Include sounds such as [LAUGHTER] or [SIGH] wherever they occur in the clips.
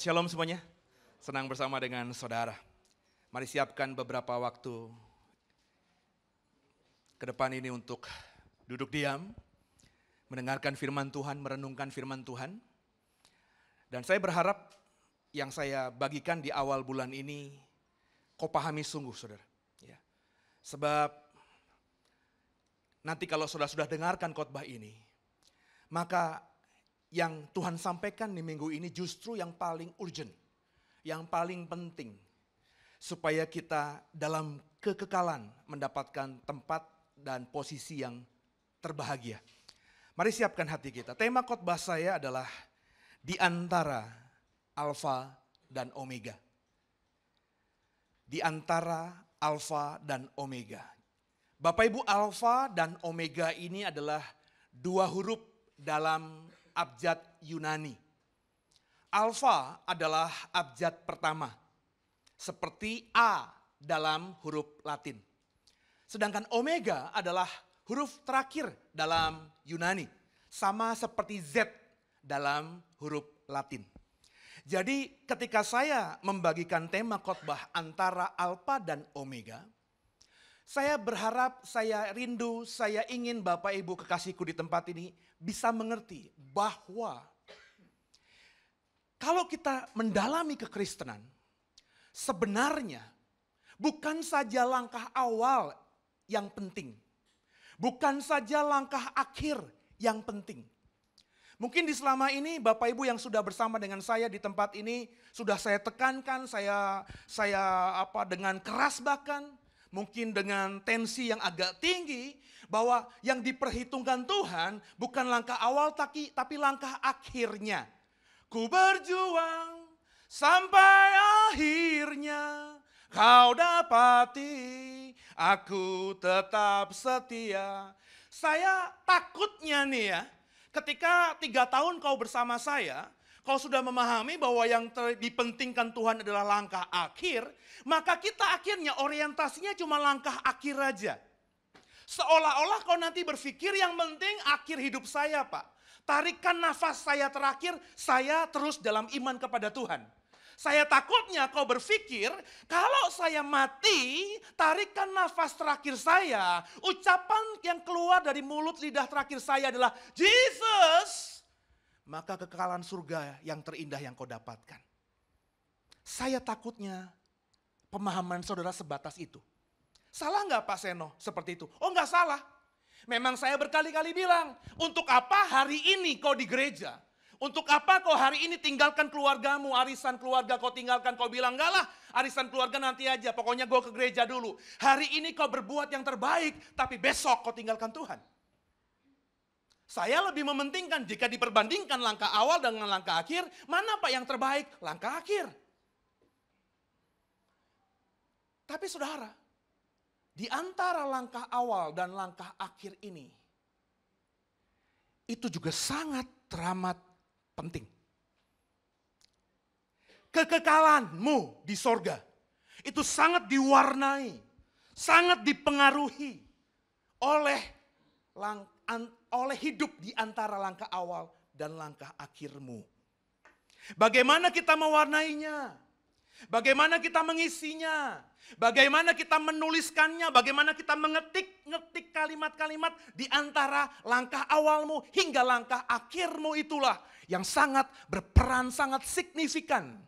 Shalom semuanya. Senang bersama dengan saudara. Mari siapkan beberapa waktu ke depan ini untuk duduk diam, mendengarkan firman Tuhan, merenungkan firman Tuhan. Dan saya berharap yang saya bagikan di awal bulan ini, kau pahami sungguh saudara. Ya. Sebab nanti kalau saudara sudah dengarkan khotbah ini, maka yang Tuhan sampaikan di minggu ini justru yang paling urgent, yang paling penting, supaya kita dalam kekekalan mendapatkan tempat dan posisi yang terbahagia. Mari siapkan hati kita. Tema khotbah saya adalah di antara Alfa dan Omega. Di antara Alfa dan Omega. Bapak Ibu Alfa dan Omega ini adalah dua huruf dalam abjad Yunani. Alfa adalah abjad pertama, seperti A dalam huruf Latin. Sedangkan omega adalah huruf terakhir dalam Yunani, sama seperti Z dalam huruf Latin. Jadi ketika saya membagikan tema khotbah antara alfa dan omega, saya berharap, saya rindu, saya ingin Bapak Ibu kekasihku di tempat ini bisa mengerti bahwa kalau kita mendalami kekristenan, sebenarnya bukan saja langkah awal yang penting. Bukan saja langkah akhir yang penting. Mungkin di selama ini Bapak Ibu yang sudah bersama dengan saya di tempat ini sudah saya tekankan, saya saya apa dengan keras bahkan mungkin dengan tensi yang agak tinggi, bahwa yang diperhitungkan Tuhan bukan langkah awal tapi, tapi langkah akhirnya. Ku berjuang sampai akhirnya kau dapati aku tetap setia. Saya takutnya nih ya, ketika tiga tahun kau bersama saya, kau sudah memahami bahwa yang dipentingkan Tuhan adalah langkah akhir, maka kita akhirnya orientasinya cuma langkah akhir aja. Seolah-olah kau nanti berpikir yang penting akhir hidup saya Pak. Tarikan nafas saya terakhir, saya terus dalam iman kepada Tuhan. Saya takutnya kau berpikir, kalau saya mati, tarikan nafas terakhir saya. Ucapan yang keluar dari mulut lidah terakhir saya adalah, Jesus, maka kekekalan surga yang terindah yang kau dapatkan. Saya takutnya pemahaman saudara sebatas itu. Salah nggak Pak Seno seperti itu? Oh nggak salah. Memang saya berkali-kali bilang, untuk apa hari ini kau di gereja? Untuk apa kau hari ini tinggalkan keluargamu, arisan keluarga kau tinggalkan, kau bilang enggak lah, arisan keluarga nanti aja, pokoknya gue ke gereja dulu. Hari ini kau berbuat yang terbaik, tapi besok kau tinggalkan Tuhan. Saya lebih mementingkan jika diperbandingkan langkah awal dengan langkah akhir, mana Pak yang terbaik? Langkah akhir. Tapi saudara, di antara langkah awal dan langkah akhir ini, itu juga sangat teramat penting. Kekekalanmu di sorga, itu sangat diwarnai, sangat dipengaruhi oleh langkah oleh hidup di antara langkah awal dan langkah akhirmu. Bagaimana kita mewarnainya? Bagaimana kita mengisinya? Bagaimana kita menuliskannya? Bagaimana kita mengetik-ngetik kalimat-kalimat di antara langkah awalmu hingga langkah akhirmu itulah yang sangat berperan, sangat signifikan.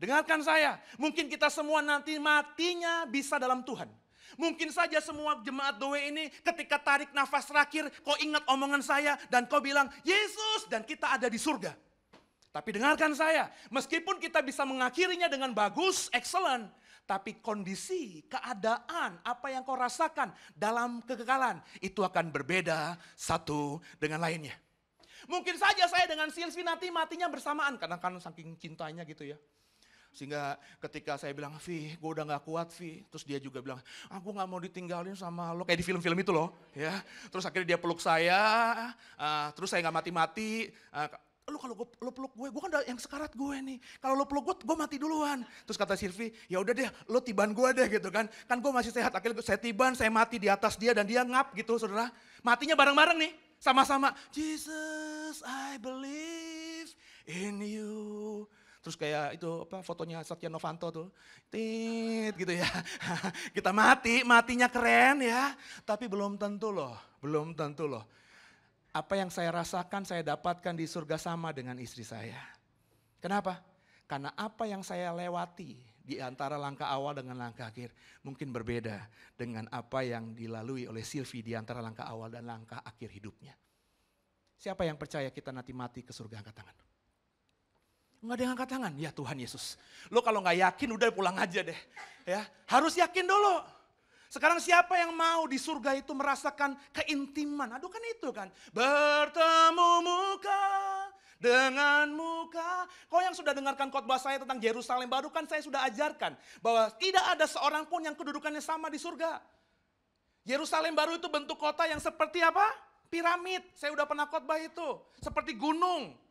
Dengarkan saya, mungkin kita semua nanti matinya bisa dalam Tuhan. Mungkin saja semua jemaat doa ini ketika tarik nafas terakhir, kau ingat omongan saya dan kau bilang, Yesus dan kita ada di surga. Tapi dengarkan saya, meskipun kita bisa mengakhirinya dengan bagus, excellent, tapi kondisi, keadaan, apa yang kau rasakan dalam kekekalan, itu akan berbeda satu dengan lainnya. Mungkin saja saya dengan Silvi nanti matinya bersamaan, karena kan saking cintanya gitu ya. Sehingga ketika saya bilang, Vi, gue udah gak kuat, Vi. Terus dia juga bilang, aku gak mau ditinggalin sama lo. Kayak di film-film itu loh. ya. Terus akhirnya dia peluk saya, uh, terus saya gak mati-mati. Uh, lu kalau lu peluk gue, gue kan yang sekarat gue nih. Kalau lu peluk gue, gue mati duluan. Terus kata Silvi, ya udah deh, lu tiban gue deh gitu kan. Kan gue masih sehat. Akhirnya saya tiban, saya mati di atas dia dan dia ngap gitu, saudara. Matinya bareng-bareng nih, sama-sama. Jesus, I believe in you. Terus kayak itu apa fotonya Satya Novanto tuh. Tit gitu ya. [LAUGHS] Kita mati, matinya keren ya. Tapi belum tentu loh, belum tentu loh. Apa yang saya rasakan saya dapatkan di surga sama dengan istri saya. Kenapa? Karena apa yang saya lewati di antara langkah awal dengan langkah akhir mungkin berbeda dengan apa yang dilalui oleh Silvi di antara langkah awal dan langkah akhir hidupnya. Siapa yang percaya kita nanti mati ke surga angkat tangan? Enggak ada yang angkat tangan, ya Tuhan Yesus. Lo kalau nggak yakin udah pulang aja deh. Ya, harus yakin dulu. Sekarang siapa yang mau di surga itu merasakan keintiman? Aduh kan itu kan. Bertemu muka dengan muka. Kau yang sudah dengarkan khotbah saya tentang Yerusalem baru kan saya sudah ajarkan. Bahwa tidak ada seorang pun yang kedudukannya sama di surga. Yerusalem baru itu bentuk kota yang seperti apa? Piramid. Saya udah pernah khotbah itu. Seperti gunung.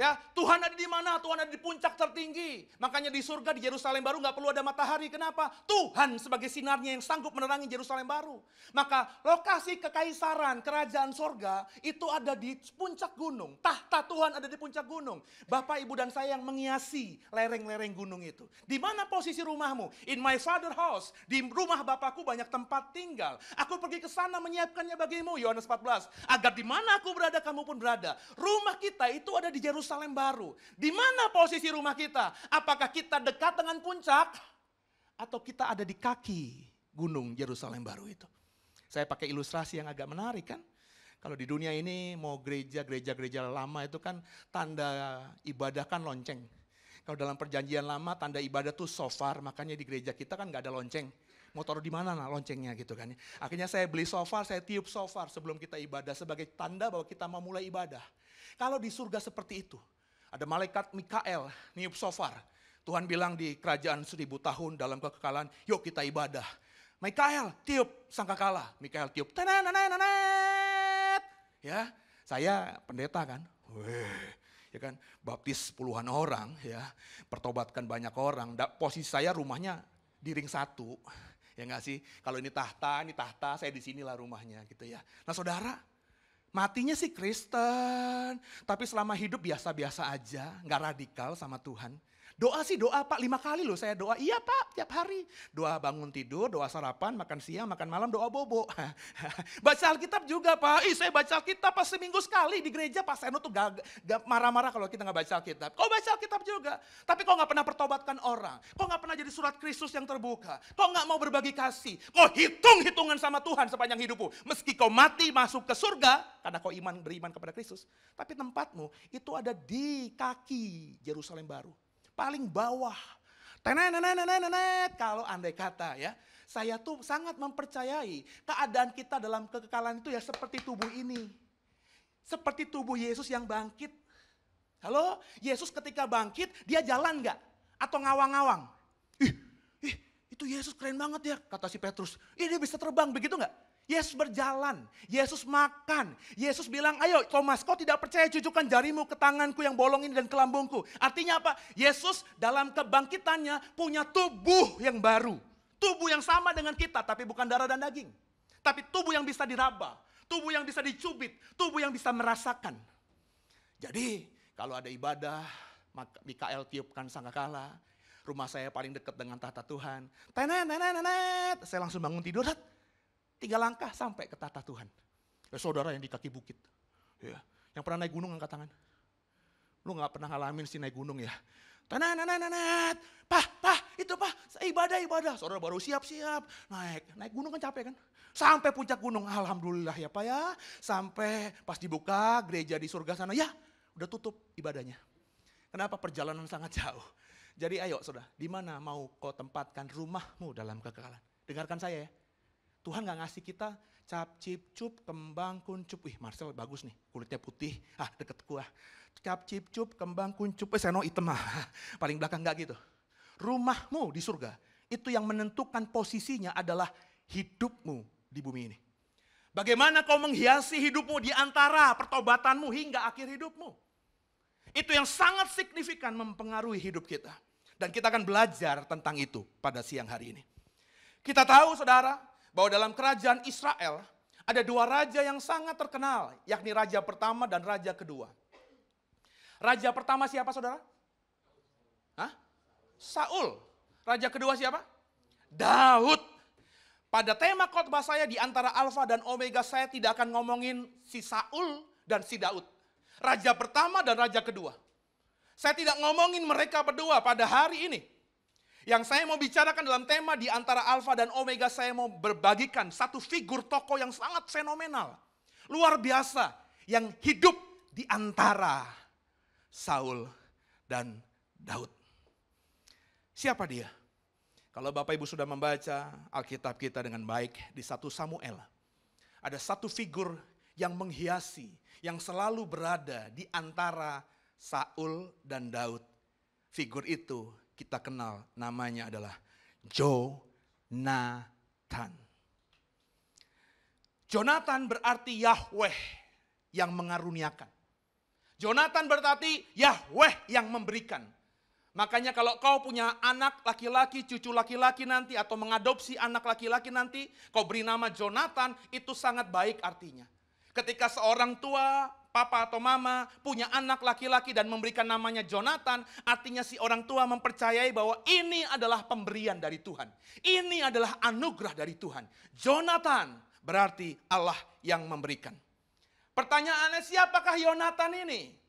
Ya, Tuhan ada di mana? Tuhan ada di puncak tertinggi. Makanya di surga di Yerusalem baru nggak perlu ada matahari. Kenapa? Tuhan sebagai sinarnya yang sanggup menerangi Yerusalem baru. Maka lokasi kekaisaran kerajaan surga itu ada di puncak gunung. Tahta Tuhan ada di puncak gunung. Bapak, Ibu dan saya yang menghiasi lereng-lereng gunung itu. Di mana posisi rumahmu? In my father house. Di rumah Bapakku banyak tempat tinggal. Aku pergi ke sana menyiapkannya bagimu. Yohanes 14. Agar di mana aku berada kamu pun berada. Rumah kita itu ada di Yerusalem Yerusalem baru. Di mana posisi rumah kita? Apakah kita dekat dengan puncak atau kita ada di kaki gunung Yerusalem baru itu? Saya pakai ilustrasi yang agak menarik kan? Kalau di dunia ini mau gereja, gereja-gereja lama itu kan tanda ibadah kan lonceng. Kalau dalam perjanjian lama tanda ibadah tuh sofar, makanya di gereja kita kan nggak ada lonceng. Mau taruh di mana nah loncengnya gitu kan. Akhirnya saya beli sofar, saya tiup sofar sebelum kita ibadah sebagai tanda bahwa kita mau mulai ibadah. Kalau di surga seperti itu, ada malaikat Mikael niup sofar. Tuhan bilang di kerajaan seribu tahun dalam kekekalan, yuk kita ibadah. Mikael tiup sangkakala, Mikael tiup tenenet, ya saya pendeta kan, Weh, ya kan baptis puluhan orang ya, pertobatkan banyak orang. Posisi saya rumahnya di ring satu, ya nggak sih? Kalau ini tahta, ini tahta, saya di sinilah rumahnya gitu ya. Nah saudara, Matinya sih Kristen, tapi selama hidup biasa-biasa aja, nggak radikal sama Tuhan. Doa sih doa Pak, lima kali loh saya doa. Iya Pak, tiap hari. Doa bangun tidur, doa sarapan, makan siang, makan malam, doa bobo. [LAUGHS] baca Alkitab juga Pak. Ih saya baca Alkitab pas seminggu sekali di gereja Pak Seno tuh gak, marah-marah kalau kita gak baca Alkitab. Kau baca Alkitab juga. Tapi kau gak pernah pertobatkan orang. Kau gak pernah jadi surat Kristus yang terbuka. Kau gak mau berbagi kasih. Kau hitung-hitungan sama Tuhan sepanjang hidupmu. Meski kau mati masuk ke surga, karena kau iman beriman kepada Kristus. Tapi tempatmu itu ada di kaki Yerusalem baru paling bawah. Tenenenenenenet, kalau andai kata ya, saya tuh sangat mempercayai keadaan kita dalam kekekalan itu ya seperti tubuh ini. Seperti tubuh Yesus yang bangkit. Halo, Yesus ketika bangkit, dia jalan nggak? Atau ngawang-ngawang? Ih, ih, itu Yesus keren banget ya, kata si Petrus. Ih, dia bisa terbang, begitu nggak? Yesus berjalan, Yesus makan. Yesus bilang, ayo Thomas kau tidak percaya cucukan jarimu ke tanganku yang bolong ini dan ke lambungku. Artinya apa? Yesus dalam kebangkitannya punya tubuh yang baru. Tubuh yang sama dengan kita tapi bukan darah dan daging. Tapi tubuh yang bisa diraba, tubuh yang bisa dicubit, tubuh yang bisa merasakan. Jadi kalau ada ibadah, Mikael tiupkan sangkakala, rumah saya paling dekat dengan tata Tuhan. Tenet, tenet, tenet. Saya langsung bangun tidur, Tiga langkah sampai ke tata Tuhan. Ya, saudara yang di kaki bukit. Ya. Yang pernah naik gunung angkat tangan. Lu gak pernah ngalamin sih naik gunung ya. Tanah, nanah, nanah, pah, pah, itu pah, ibadah, ibadah. Saudara baru siap-siap, naik. Naik gunung kan capek kan? Sampai puncak gunung, Alhamdulillah ya Pak ya. Sampai pas dibuka gereja di surga sana, ya udah tutup ibadahnya. Kenapa perjalanan sangat [LAUGHS] jauh? Jadi ayo saudara, Di mana mau kau tempatkan rumahmu dalam kekekalan? Dengarkan saya ya. Tuhan gak ngasih kita cap cip cup kembang kuncup. Wih Marcel bagus nih kulitnya putih. Ah deket gua. Cap cip cup kembang kuncup. Eh seno hitam ah. [LAUGHS] Paling belakang gak gitu. Rumahmu di surga itu yang menentukan posisinya adalah hidupmu di bumi ini. Bagaimana kau menghiasi hidupmu di antara pertobatanmu hingga akhir hidupmu. Itu yang sangat signifikan mempengaruhi hidup kita. Dan kita akan belajar tentang itu pada siang hari ini. Kita tahu saudara, bahwa dalam kerajaan Israel ada dua raja yang sangat terkenal, yakni raja pertama dan raja kedua. Raja pertama siapa saudara? Saul. Raja kedua siapa? Daud. Pada tema khotbah saya di antara alfa dan omega saya tidak akan ngomongin si Saul dan si Daud. Raja pertama dan raja kedua. Saya tidak ngomongin mereka berdua pada hari ini. Yang saya mau bicarakan dalam tema di antara alfa dan omega saya mau berbagikan satu figur tokoh yang sangat fenomenal. Luar biasa yang hidup di antara Saul dan Daud. Siapa dia? Kalau Bapak Ibu sudah membaca Alkitab kita dengan baik di satu Samuel, ada satu figur yang menghiasi, yang selalu berada di antara Saul dan Daud. Figur itu kita kenal namanya adalah Jonathan. Jonathan berarti Yahweh yang mengaruniakan. Jonathan berarti Yahweh yang memberikan. Makanya kalau kau punya anak laki-laki, cucu laki-laki nanti atau mengadopsi anak laki-laki nanti, kau beri nama Jonathan, itu sangat baik artinya. Ketika seorang tua, papa atau mama punya anak laki-laki dan memberikan namanya Jonathan, artinya si orang tua mempercayai bahwa ini adalah pemberian dari Tuhan. Ini adalah anugerah dari Tuhan. Jonathan berarti Allah yang memberikan. Pertanyaannya siapakah Yonatan ini?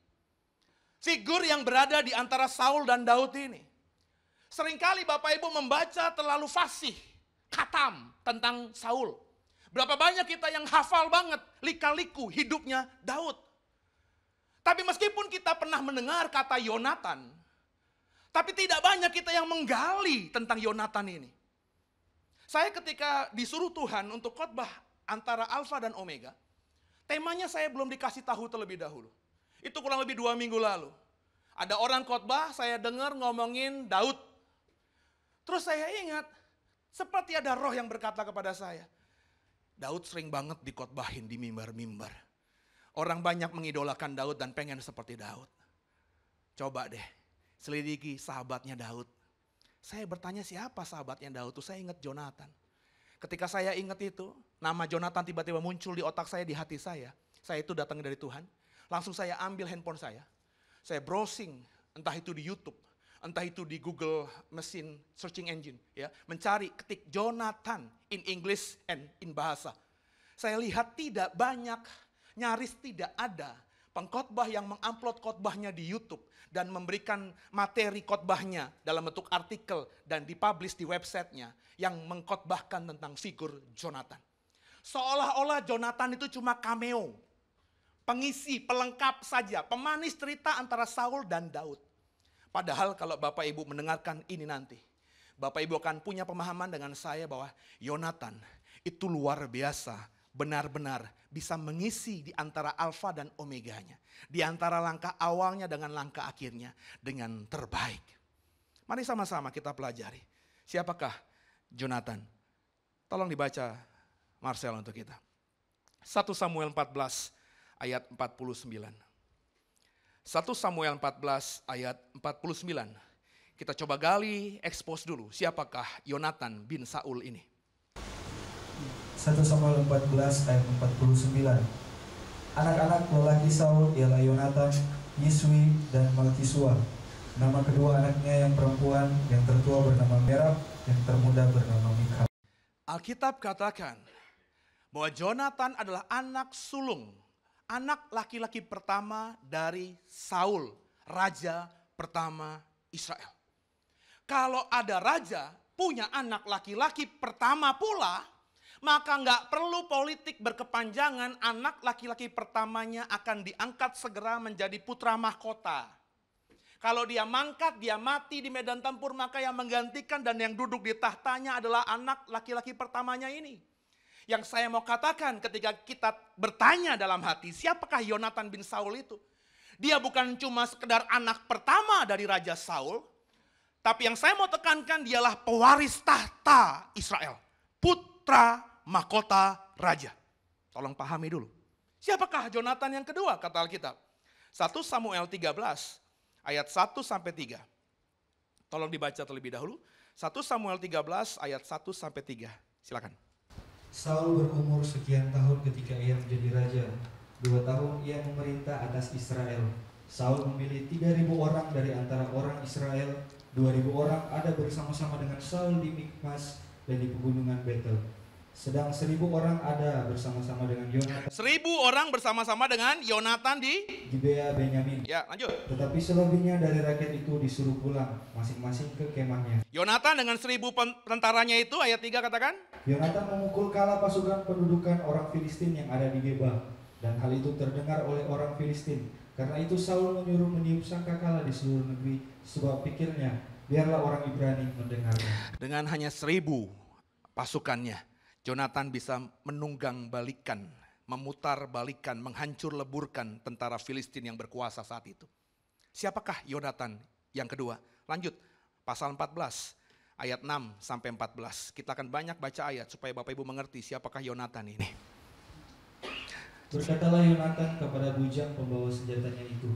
figur yang berada di antara Saul dan Daud ini. Seringkali Bapak Ibu membaca terlalu fasih, katam tentang Saul. Berapa banyak kita yang hafal banget lika-liku hidupnya Daud. Tapi meskipun kita pernah mendengar kata Yonatan, tapi tidak banyak kita yang menggali tentang Yonatan ini. Saya ketika disuruh Tuhan untuk khotbah antara Alfa dan Omega, temanya saya belum dikasih tahu terlebih dahulu. Itu kurang lebih dua minggu lalu. Ada orang khotbah, saya dengar ngomongin Daud. Terus saya ingat, seperti ada roh yang berkata kepada saya, Daud sering banget dikhotbahin di mimbar-mimbar. Orang banyak mengidolakan Daud dan pengen seperti Daud. Coba deh, selidiki sahabatnya Daud. Saya bertanya siapa sahabatnya Daud itu, saya ingat Jonathan. Ketika saya ingat itu, nama Jonathan tiba-tiba muncul di otak saya, di hati saya. Saya itu datang dari Tuhan. Langsung saya ambil handphone saya, saya browsing, entah itu di YouTube, entah itu di Google mesin searching engine, ya, mencari ketik Jonathan in English and in bahasa. Saya lihat tidak banyak, nyaris tidak ada pengkhotbah yang mengupload khotbahnya di YouTube dan memberikan materi khotbahnya dalam bentuk artikel dan dipublish di websitenya yang mengkhotbahkan tentang figur Jonathan. Seolah-olah Jonathan itu cuma cameo, pengisi, pelengkap saja, pemanis cerita antara Saul dan Daud. Padahal kalau Bapak Ibu mendengarkan ini nanti, Bapak Ibu akan punya pemahaman dengan saya bahwa Yonatan itu luar biasa, benar-benar bisa mengisi di antara alfa dan omeganya. Di antara langkah awalnya dengan langkah akhirnya dengan terbaik. Mari sama-sama kita pelajari. Siapakah Jonathan? Tolong dibaca Marcel untuk kita. 1 Samuel 14 ayat 49. 1 Samuel 14 ayat 49. Kita coba gali, expose dulu. Siapakah Yonatan bin Saul ini? 1 Samuel 14 ayat 49. Anak-anak lelaki Saul ialah Yonatan, Yiswi, dan Malkisua. Nama kedua anaknya yang perempuan, yang tertua bernama Merab, yang termuda bernama Mikha. Alkitab katakan bahwa Jonathan adalah anak sulung anak laki-laki pertama dari Saul, raja pertama Israel. Kalau ada raja punya anak laki-laki pertama pula, maka nggak perlu politik berkepanjangan, anak laki-laki pertamanya akan diangkat segera menjadi putra mahkota. Kalau dia mangkat, dia mati di medan tempur, maka yang menggantikan dan yang duduk di tahtanya adalah anak laki-laki pertamanya ini. Yang saya mau katakan ketika kita bertanya dalam hati, siapakah Yonatan bin Saul itu? Dia bukan cuma sekedar anak pertama dari Raja Saul, tapi yang saya mau tekankan dialah pewaris tahta Israel. Putra mahkota raja. Tolong pahami dulu. Siapakah Jonathan yang kedua kata Alkitab? 1 Samuel 13 ayat 1 sampai 3. Tolong dibaca terlebih dahulu. 1 Samuel 13 ayat 1 sampai 3. Silakan. Saul berumur sekian tahun ketika ia menjadi raja. Dua tahun ia memerintah atas Israel. Saul memilih 3000 orang dari antara orang Israel, 2000 orang ada bersama-sama dengan Saul di Mikmas dan di pegunungan Betel. Sedang seribu orang ada bersama-sama dengan Yonatan Seribu orang bersama-sama dengan Yonatan di... Gibea Benyamin. Ya lanjut. Tetapi selebihnya dari rakyat itu disuruh pulang masing-masing ke kemahnya. Yonatan dengan seribu tentaranya itu ayat 3 katakan. Yonatan memukul kala pasukan pendudukan orang Filistin yang ada di Geba dan hal itu terdengar oleh orang Filistin. Karena itu Saul menyuruh meniup sangkakala di seluruh negeri sebab pikirnya biarlah orang Ibrani mendengarnya. Dengan hanya seribu pasukannya, Jonathan bisa menunggang balikan, memutar balikan, menghancur leburkan tentara Filistin yang berkuasa saat itu. Siapakah Yonatan yang kedua? Lanjut, pasal 14, ayat 6 sampai 14. Kita akan banyak baca ayat supaya Bapak Ibu mengerti siapakah Yonatan ini. Berkatalah Yonatan kepada bujang pembawa senjatanya itu,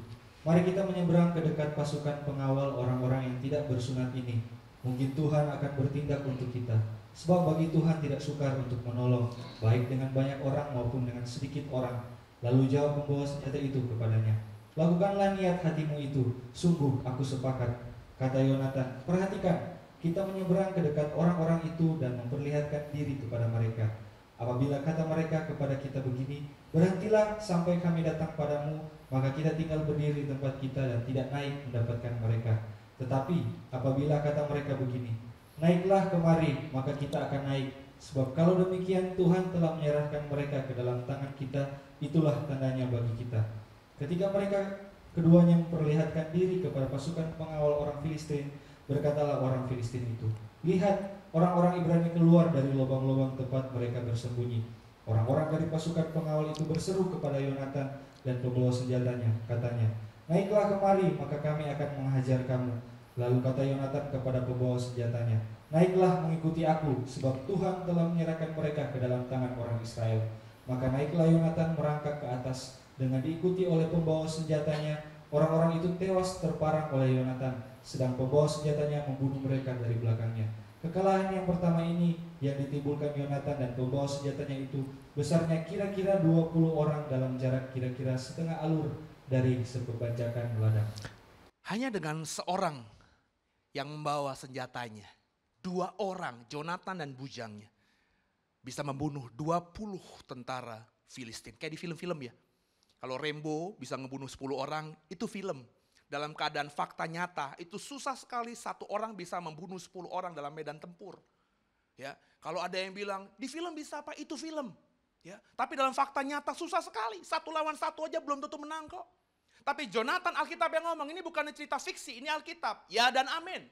Mari kita menyeberang ke dekat pasukan pengawal orang-orang yang tidak bersunat ini. Mungkin Tuhan akan bertindak untuk kita. Sebab bagi Tuhan tidak sukar untuk menolong, baik dengan banyak orang maupun dengan sedikit orang. Lalu jawab pembawa senjata itu kepadanya, Lakukanlah niat hatimu itu, sungguh aku sepakat. Kata Yonatan, perhatikan, kita menyeberang ke dekat orang-orang itu dan memperlihatkan diri kepada mereka. Apabila kata mereka kepada kita begini, berhentilah sampai kami datang padamu, maka kita tinggal berdiri di tempat kita dan tidak naik mendapatkan mereka. Tetapi apabila kata mereka begini, naiklah kemari, maka kita akan naik. Sebab kalau demikian Tuhan telah menyerahkan mereka ke dalam tangan kita, itulah tandanya bagi kita. Ketika mereka keduanya memperlihatkan diri kepada pasukan pengawal orang Filistin, berkatalah orang Filistin itu, Lihat, orang-orang Ibrani keluar dari lubang-lubang tempat mereka bersembunyi. Orang-orang dari pasukan pengawal itu berseru kepada Yonatan dan pembawa senjatanya, katanya, Naiklah kemari, maka kami akan menghajar kamu. Lalu kata Yonatan kepada pembawa senjatanya, Naiklah mengikuti aku, sebab Tuhan telah menyerahkan mereka ke dalam tangan orang Israel. Maka naiklah Yonatan merangkak ke atas, dengan diikuti oleh pembawa senjatanya, orang-orang itu tewas terparang oleh Yonatan, sedang pembawa senjatanya membunuh mereka dari belakangnya. Kekalahan yang pertama ini yang ditimbulkan Yonatan dan pembawa senjatanya itu besarnya kira-kira 20 orang dalam jarak kira-kira setengah alur dari sepebanjakan ladang. Hanya dengan seorang yang membawa senjatanya, dua orang, Jonathan dan bujangnya, bisa membunuh 20 tentara Filistin. Kayak di film-film ya. Kalau Rambo bisa ngebunuh 10 orang, itu film. Dalam keadaan fakta nyata, itu susah sekali satu orang bisa membunuh 10 orang dalam medan tempur. Ya, kalau ada yang bilang di film bisa apa? Itu film. Ya, tapi dalam fakta nyata susah sekali. Satu lawan satu aja belum tentu menang kok. Tapi Jonathan Alkitab yang ngomong, ini bukan cerita fiksi, ini Alkitab. Ya dan amin.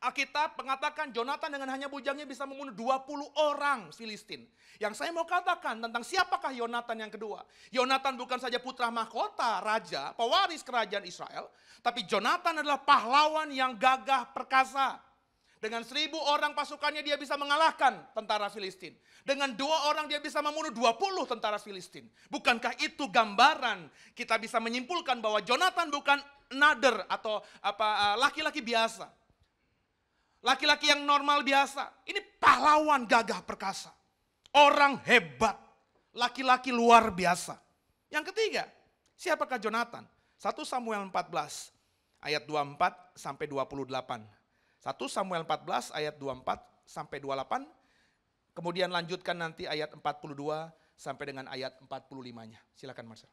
Alkitab mengatakan Jonathan dengan hanya bujangnya bisa membunuh 20 orang Filistin. Yang saya mau katakan tentang siapakah Yonatan yang kedua. Yonatan bukan saja putra mahkota, raja, pewaris kerajaan Israel. Tapi Jonathan adalah pahlawan yang gagah perkasa. Dengan seribu orang pasukannya dia bisa mengalahkan tentara Filistin. Dengan dua orang dia bisa membunuh 20 tentara Filistin. Bukankah itu gambaran kita bisa menyimpulkan bahwa Jonathan bukan nader atau apa eh, laki-laki biasa. Laki-laki yang normal biasa. Ini pahlawan gagah perkasa. Orang hebat. Laki-laki luar biasa. Yang ketiga, siapakah Jonathan? 1 Samuel 14 ayat 24 sampai 28. 1 Samuel 14 ayat 24 sampai 28. Kemudian lanjutkan nanti ayat 42 sampai dengan ayat 45-nya. Silakan Marcel.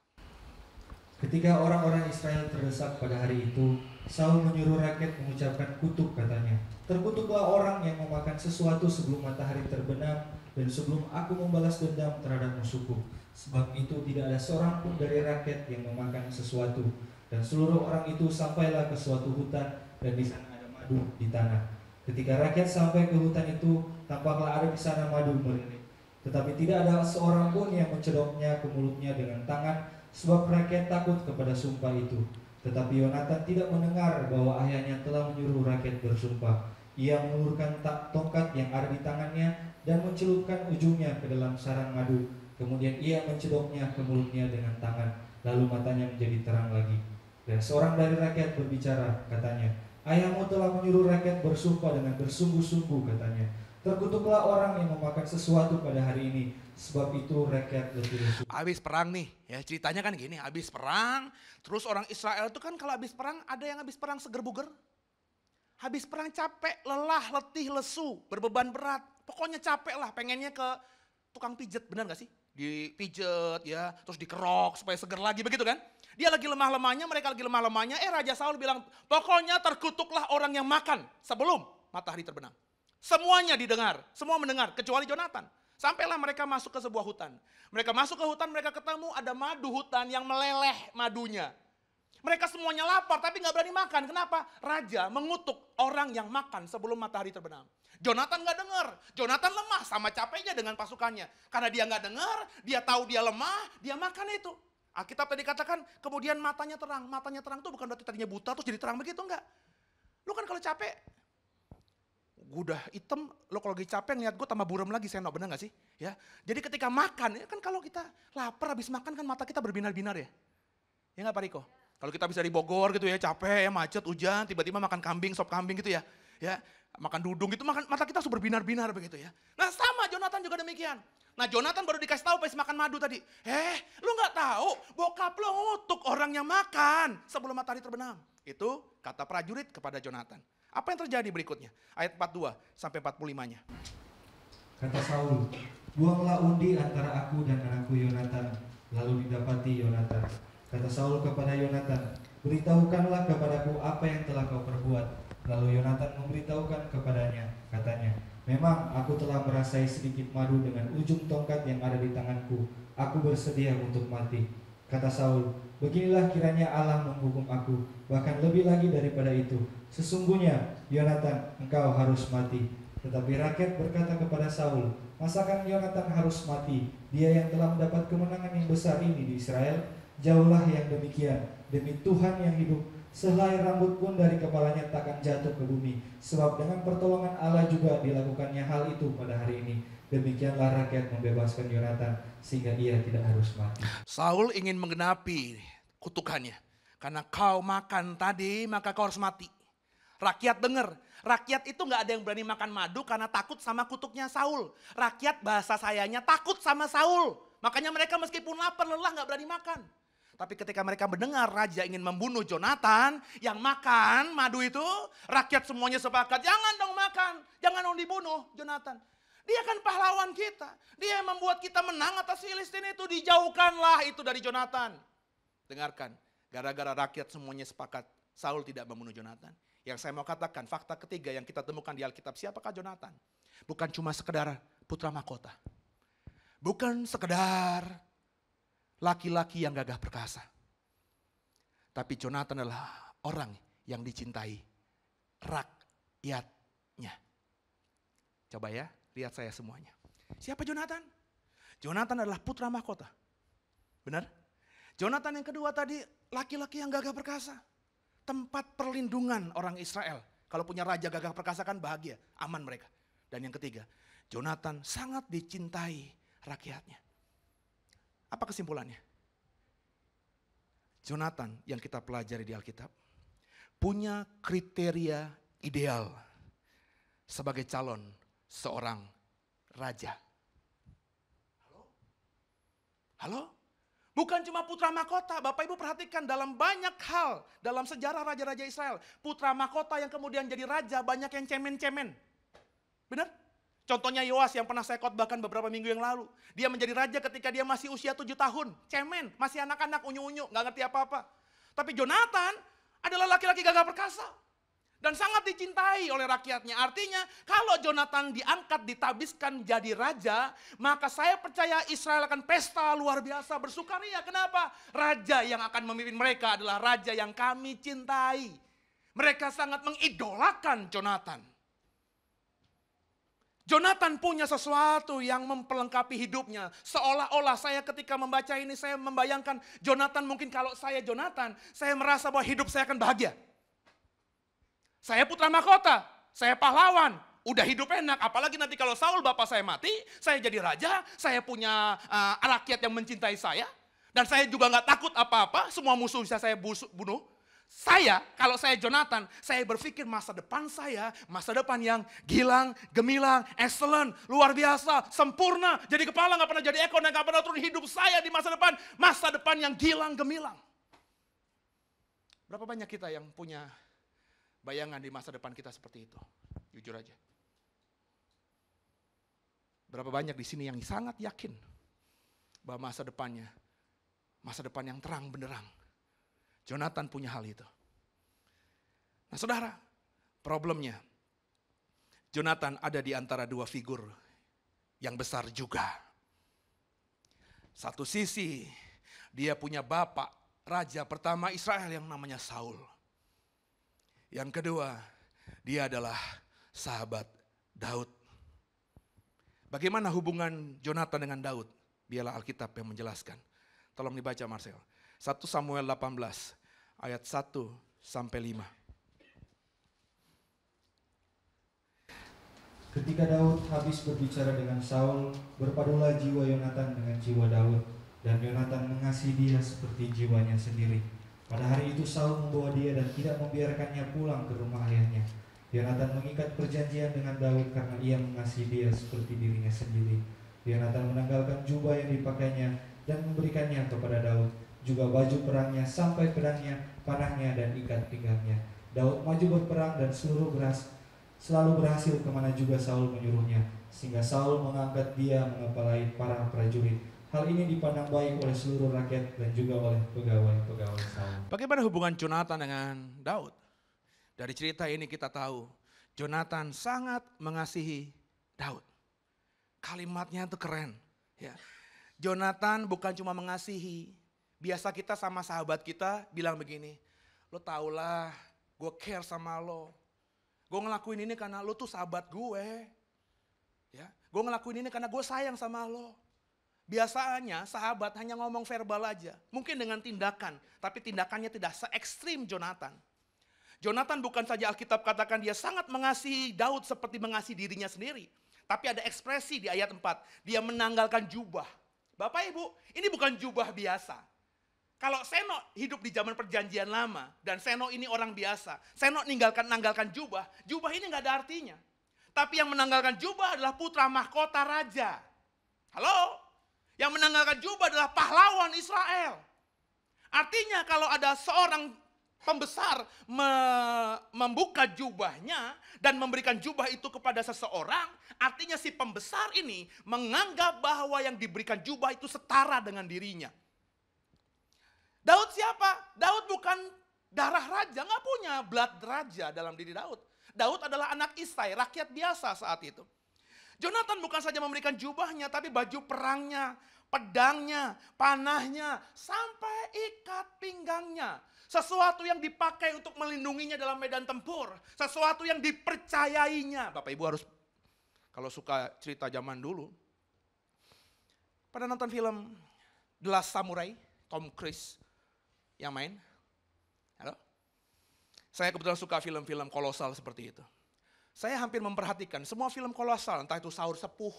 Ketika orang-orang Israel terdesak pada hari itu, Saul menyuruh rakyat mengucapkan kutuk katanya. Terkutuklah orang yang memakan sesuatu sebelum matahari terbenam dan sebelum aku membalas dendam terhadap musuhku. Sebab itu tidak ada seorang pun dari rakyat yang memakan sesuatu. Dan seluruh orang itu sampailah ke suatu hutan dan di sana madu di tanah. Ketika rakyat sampai ke hutan itu, tampaklah ada di sana madu melirik. Tetapi tidak ada seorang pun yang mencedoknya ke mulutnya dengan tangan, sebab rakyat takut kepada sumpah itu. Tetapi Yonatan tidak mendengar bahwa ayahnya telah menyuruh rakyat bersumpah. Ia mengulurkan tongkat yang ada di tangannya dan mencelupkan ujungnya ke dalam sarang madu. Kemudian ia mencedoknya ke mulutnya dengan tangan, lalu matanya menjadi terang lagi. Dan seorang dari rakyat berbicara, katanya, Ayahmu telah menyuruh rakyat bersumpah dengan bersungguh-sungguh, katanya. Terkutuklah orang yang memakan sesuatu pada hari ini, sebab itu rakyat letih lesu. Habis perang nih, ya ceritanya kan gini, habis perang, terus orang Israel itu kan kalau habis perang ada yang habis perang seger buger. Habis perang capek, lelah, letih, lesu, berbeban berat. Pokoknya capek lah, pengennya ke tukang pijet, benar gak sih? Dipijet ya, terus dikerok supaya seger lagi, begitu kan? Dia lagi lemah-lemahnya, mereka lagi lemah-lemahnya, eh Raja Saul bilang, pokoknya terkutuklah orang yang makan sebelum matahari terbenam. Semuanya didengar, semua mendengar, kecuali Jonathan. Sampailah mereka masuk ke sebuah hutan. Mereka masuk ke hutan, mereka ketemu ada madu hutan yang meleleh madunya. Mereka semuanya lapar tapi nggak berani makan. Kenapa? Raja mengutuk orang yang makan sebelum matahari terbenam. Jonathan nggak dengar. Jonathan lemah sama capeknya dengan pasukannya. Karena dia nggak dengar, dia tahu dia lemah, dia makan itu. Alkitab tadi katakan kemudian matanya terang. Matanya terang itu bukan berarti tadinya buta terus jadi terang begitu enggak. Lu kan kalau capek gue udah hitam, lo kalau lagi capek ngeliat gue tambah buram lagi, saya bener gak sih? Ya, jadi ketika makan, ya kan kalau kita lapar habis makan kan mata kita berbinar-binar ya. Ya nggak Pak Riko? Kalau kita bisa di Bogor gitu ya, capek ya, macet, hujan, tiba-tiba makan kambing, sop kambing gitu ya. Ya, makan dudung gitu, makan mata kita sudah berbinar-binar begitu ya. Nah sama Jonathan juga demikian. Nah Jonathan baru dikasih tahu pas makan madu tadi. Eh, lu nggak tahu bokap lo ngutuk yang makan sebelum matahari terbenam. Itu kata prajurit kepada Jonathan. Apa yang terjadi berikutnya? Ayat 42 sampai 45-nya. Kata Saul, buanglah undi antara aku dan anakku Yonatan. Lalu didapati Yonatan. Kata Saul kepada Yonatan, beritahukanlah kepadaku apa yang telah kau perbuat. Lalu Yonatan memberitahukan kepadanya, katanya, Memang aku telah merasai sedikit madu dengan ujung tongkat yang ada di tanganku. Aku bersedia untuk mati. Kata Saul, beginilah kiranya Allah menghukum aku, bahkan lebih lagi daripada itu. Sesungguhnya, Yonatan, engkau harus mati. Tetapi rakyat berkata kepada Saul, Masakan Yonatan harus mati? Dia yang telah mendapat kemenangan yang besar ini di Israel, jauhlah yang demikian. Demi Tuhan yang hidup, Sehelai rambut pun dari kepalanya takkan jatuh ke bumi, sebab dengan pertolongan Allah juga dilakukannya hal itu pada hari ini. Demikianlah rakyat membebaskan Yonatan, sehingga ia tidak harus mati. Saul ingin menggenapi kutukannya. Karena kau makan tadi, maka kau harus mati. Rakyat dengar, rakyat itu nggak ada yang berani makan madu karena takut sama kutuknya Saul. Rakyat bahasa sayanya takut sama Saul. Makanya mereka meskipun lapar lelah nggak berani makan. Tapi ketika mereka mendengar raja ingin membunuh Jonathan, yang makan madu itu, rakyat semuanya sepakat, jangan dong makan, jangan dong dibunuh Jonathan. Dia kan pahlawan kita. Dia yang membuat kita menang atas Filistin itu. Dijauhkanlah itu dari Jonathan. Dengarkan, gara-gara rakyat semuanya sepakat, Saul tidak membunuh Jonathan. Yang saya mau katakan, fakta ketiga yang kita temukan di Alkitab, siapakah Jonathan? Bukan cuma sekedar putra mahkota. Bukan sekedar laki-laki yang gagah perkasa. Tapi Jonathan adalah orang yang dicintai rakyatnya. Coba ya, lihat saya semuanya. Siapa Jonathan? Jonathan adalah putra mahkota. Benar? Jonathan yang kedua tadi laki-laki yang gagah perkasa. Tempat perlindungan orang Israel. Kalau punya raja gagah perkasa kan bahagia, aman mereka. Dan yang ketiga, Jonathan sangat dicintai rakyatnya. Apa kesimpulannya? Jonathan yang kita pelajari di Alkitab punya kriteria ideal sebagai calon seorang raja. Halo? Halo? Bukan cuma putra mahkota, Bapak Ibu perhatikan dalam banyak hal dalam sejarah raja-raja Israel. Putra mahkota yang kemudian jadi raja banyak yang cemen-cemen. Benar? Contohnya Yoas yang pernah saya khotbahkan beberapa minggu yang lalu. Dia menjadi raja ketika dia masih usia tujuh tahun. Cemen, masih anak-anak unyu-unyu, nggak ngerti apa-apa. Tapi Jonathan adalah laki-laki gagah perkasa. Dan sangat dicintai oleh rakyatnya. Artinya kalau Jonathan diangkat, ditabiskan jadi raja, maka saya percaya Israel akan pesta luar biasa bersukaria. Kenapa? Raja yang akan memimpin mereka adalah raja yang kami cintai. Mereka sangat mengidolakan Jonathan. Jonathan punya sesuatu yang memperlengkapi hidupnya. Seolah-olah saya ketika membaca ini saya membayangkan Jonathan mungkin kalau saya Jonathan, saya merasa bahwa hidup saya akan bahagia. Saya putra mahkota, saya pahlawan, udah hidup enak. Apalagi nanti kalau Saul bapak saya mati, saya jadi raja, saya punya uh, rakyat yang mencintai saya. Dan saya juga nggak takut apa-apa, semua musuh bisa saya bunuh. Saya, kalau saya Jonathan, saya berpikir masa depan saya, masa depan yang gilang, gemilang, excellent, luar biasa, sempurna. Jadi kepala nggak pernah jadi ekor nggak pernah turun hidup saya di masa depan, masa depan yang gilang, gemilang. Berapa banyak kita yang punya bayangan di masa depan kita seperti itu? Jujur aja. Berapa banyak di sini yang sangat yakin bahwa masa depannya, masa depan yang terang benderang Jonathan punya hal itu. Nah saudara, problemnya Jonathan ada di antara dua figur yang besar juga. Satu sisi dia punya bapak raja pertama Israel yang namanya Saul. Yang kedua, dia adalah sahabat Daud. Bagaimana hubungan Jonathan dengan Daud? Biarlah Alkitab yang menjelaskan. Tolong dibaca Marcel. 1 Samuel 18 ayat 1 sampai 5. Ketika Daud habis berbicara dengan Saul, berpadulah jiwa Yonatan dengan jiwa Daud, dan Yonatan mengasihi dia seperti jiwanya sendiri. Pada hari itu Saul membawa dia dan tidak membiarkannya pulang ke rumah ayahnya. Yonatan mengikat perjanjian dengan Daud karena ia mengasihi dia seperti dirinya sendiri. Yonatan menanggalkan jubah yang dipakainya dan memberikannya kepada Daud juga baju perangnya sampai pedangnya, panahnya dan ikat pinggangnya. Daud maju berperang dan seluruh beras selalu berhasil ke mana juga Saul menyuruhnya, sehingga Saul mengangkat dia mengepalai para prajurit. Hal ini dipandang baik oleh seluruh rakyat dan juga oleh pegawai-pegawai Saul. Bagaimana hubungan Jonathan dengan Daud? Dari cerita ini kita tahu, Jonathan sangat mengasihi Daud. Kalimatnya itu keren. Ya. Jonathan bukan cuma mengasihi, Biasa kita sama sahabat kita bilang begini, lo tau lah gue care sama lo. Gue ngelakuin ini karena lo tuh sahabat gue. Ya, gue ngelakuin ini karena gue sayang sama lo. Biasanya sahabat hanya ngomong verbal aja, mungkin dengan tindakan, tapi tindakannya tidak se ekstrim Jonathan. Jonathan bukan saja Alkitab katakan dia sangat mengasihi Daud seperti mengasihi dirinya sendiri. Tapi ada ekspresi di ayat 4, dia menanggalkan jubah. Bapak Ibu, ini bukan jubah biasa. Kalau Seno hidup di zaman perjanjian lama dan Seno ini orang biasa, Seno ninggalkan nanggalkan jubah, jubah ini nggak ada artinya. Tapi yang menanggalkan jubah adalah putra mahkota raja. Halo? Yang menanggalkan jubah adalah pahlawan Israel. Artinya kalau ada seorang pembesar me membuka jubahnya dan memberikan jubah itu kepada seseorang, artinya si pembesar ini menganggap bahwa yang diberikan jubah itu setara dengan dirinya. Daud siapa? Daud bukan darah raja, nggak punya blood raja dalam diri Daud. Daud adalah anak Isai, rakyat biasa saat itu. Jonathan bukan saja memberikan jubahnya, tapi baju perangnya, pedangnya, panahnya, sampai ikat pinggangnya. Sesuatu yang dipakai untuk melindunginya dalam medan tempur. Sesuatu yang dipercayainya. Bapak Ibu harus, kalau suka cerita zaman dulu. Pada nonton film The Last Samurai, Tom Cruise yang main? Halo? Saya kebetulan suka film-film kolosal seperti itu. Saya hampir memperhatikan semua film kolosal, entah itu Saur Sepuh,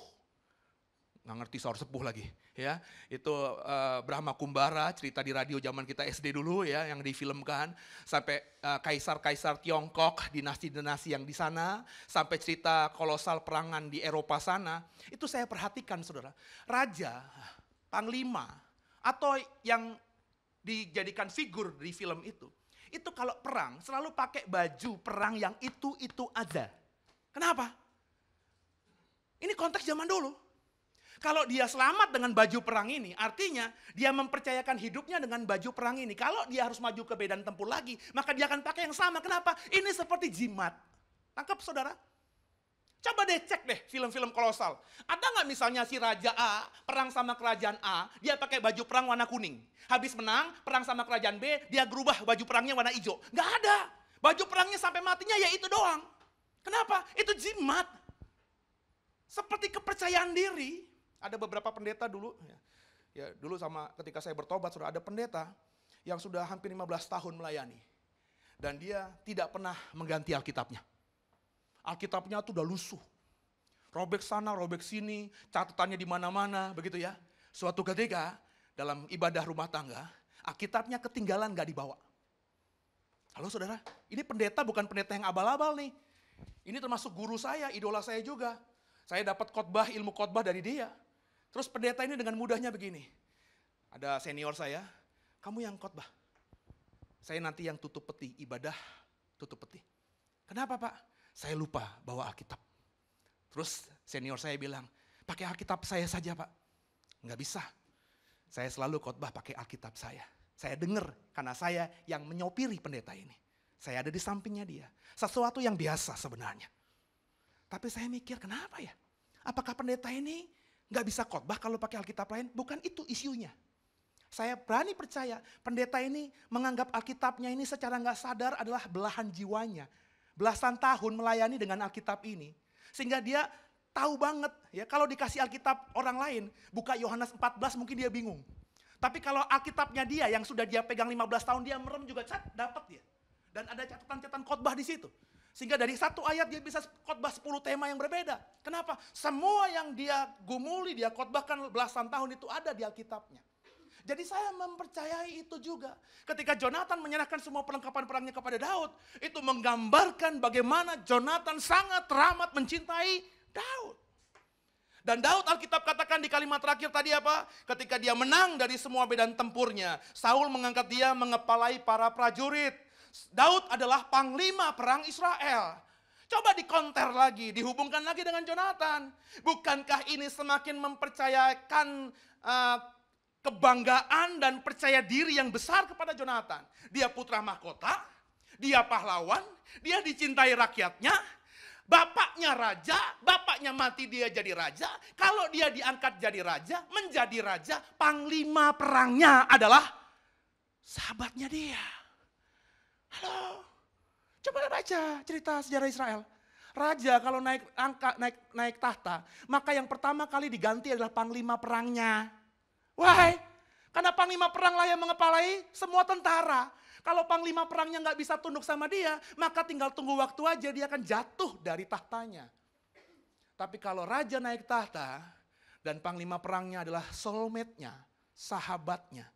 nggak ngerti Saur Sepuh lagi, ya. Itu uh, Brahma Kumbara, cerita di radio zaman kita SD dulu ya, yang difilmkan, sampai uh, kaisar-kaisar Tiongkok, dinasti-dinasti yang di sana, sampai cerita kolosal perangan di Eropa sana, itu saya perhatikan saudara. Raja, panglima, atau yang dijadikan figur di film itu, itu kalau perang selalu pakai baju perang yang itu-itu aja. Kenapa? Ini konteks zaman dulu. Kalau dia selamat dengan baju perang ini, artinya dia mempercayakan hidupnya dengan baju perang ini. Kalau dia harus maju ke medan tempur lagi, maka dia akan pakai yang sama. Kenapa? Ini seperti jimat. Tangkap saudara? Coba deh cek deh film-film kolosal. Ada nggak misalnya si Raja A perang sama kerajaan A, dia pakai baju perang warna kuning. Habis menang, perang sama kerajaan B, dia berubah baju perangnya warna hijau. Nggak ada. Baju perangnya sampai matinya ya itu doang. Kenapa? Itu jimat. Seperti kepercayaan diri. Ada beberapa pendeta dulu, ya, ya dulu sama ketika saya bertobat, sudah ada pendeta yang sudah hampir 15 tahun melayani. Dan dia tidak pernah mengganti Alkitabnya. Alkitabnya tuh udah lusuh. Robek sana, robek sini, catatannya di mana-mana, begitu ya. Suatu ketika dalam ibadah rumah tangga, Alkitabnya ketinggalan gak dibawa. Halo saudara, ini pendeta bukan pendeta yang abal-abal nih. Ini termasuk guru saya, idola saya juga. Saya dapat khotbah, ilmu khotbah dari dia. Terus pendeta ini dengan mudahnya begini. Ada senior saya, kamu yang khotbah. Saya nanti yang tutup peti, ibadah tutup peti. Kenapa pak? Saya lupa bawa Alkitab. Terus senior saya bilang, pakai Alkitab saya saja pak. Nggak bisa. Saya selalu khotbah pakai Alkitab saya. Saya dengar karena saya yang menyopiri pendeta ini. Saya ada di sampingnya dia. Sesuatu yang biasa sebenarnya. Tapi saya mikir kenapa ya? Apakah pendeta ini nggak bisa khotbah kalau pakai Alkitab lain? Bukan itu isunya. Saya berani percaya pendeta ini menganggap Alkitabnya ini secara nggak sadar adalah belahan jiwanya. Belasan tahun melayani dengan Alkitab ini. Sehingga dia tahu banget ya kalau dikasih Alkitab orang lain, buka Yohanes 14 mungkin dia bingung. Tapi kalau Alkitabnya dia yang sudah dia pegang 15 tahun dia merem juga cat dapat dia. Dan ada catatan-catatan khotbah di situ. Sehingga dari satu ayat dia bisa khotbah 10 tema yang berbeda. Kenapa? Semua yang dia gumuli, dia khotbahkan belasan tahun itu ada di Alkitabnya. Jadi saya mempercayai itu juga. Ketika Jonathan menyerahkan semua perlengkapan perangnya kepada Daud, itu menggambarkan bagaimana Jonathan sangat teramat mencintai Daud. Dan Daud Alkitab katakan di kalimat terakhir tadi apa? Ketika dia menang dari semua medan tempurnya, Saul mengangkat dia mengepalai para prajurit. Daud adalah panglima perang Israel. Coba dikonter lagi, dihubungkan lagi dengan Jonathan. Bukankah ini semakin mempercayakan uh, kebanggaan dan percaya diri yang besar kepada Jonathan. Dia putra mahkota, dia pahlawan, dia dicintai rakyatnya, bapaknya raja, bapaknya mati dia jadi raja. Kalau dia diangkat jadi raja, menjadi raja, panglima perangnya adalah sahabatnya dia. Halo, coba baca cerita sejarah Israel. Raja kalau naik angka naik naik tahta, maka yang pertama kali diganti adalah panglima perangnya. Why? Karena panglima perang lah yang mengepalai semua tentara. Kalau panglima perangnya nggak bisa tunduk sama dia, maka tinggal tunggu waktu aja dia akan jatuh dari tahtanya. Tapi kalau raja naik tahta dan panglima perangnya adalah soulmate-nya, sahabatnya,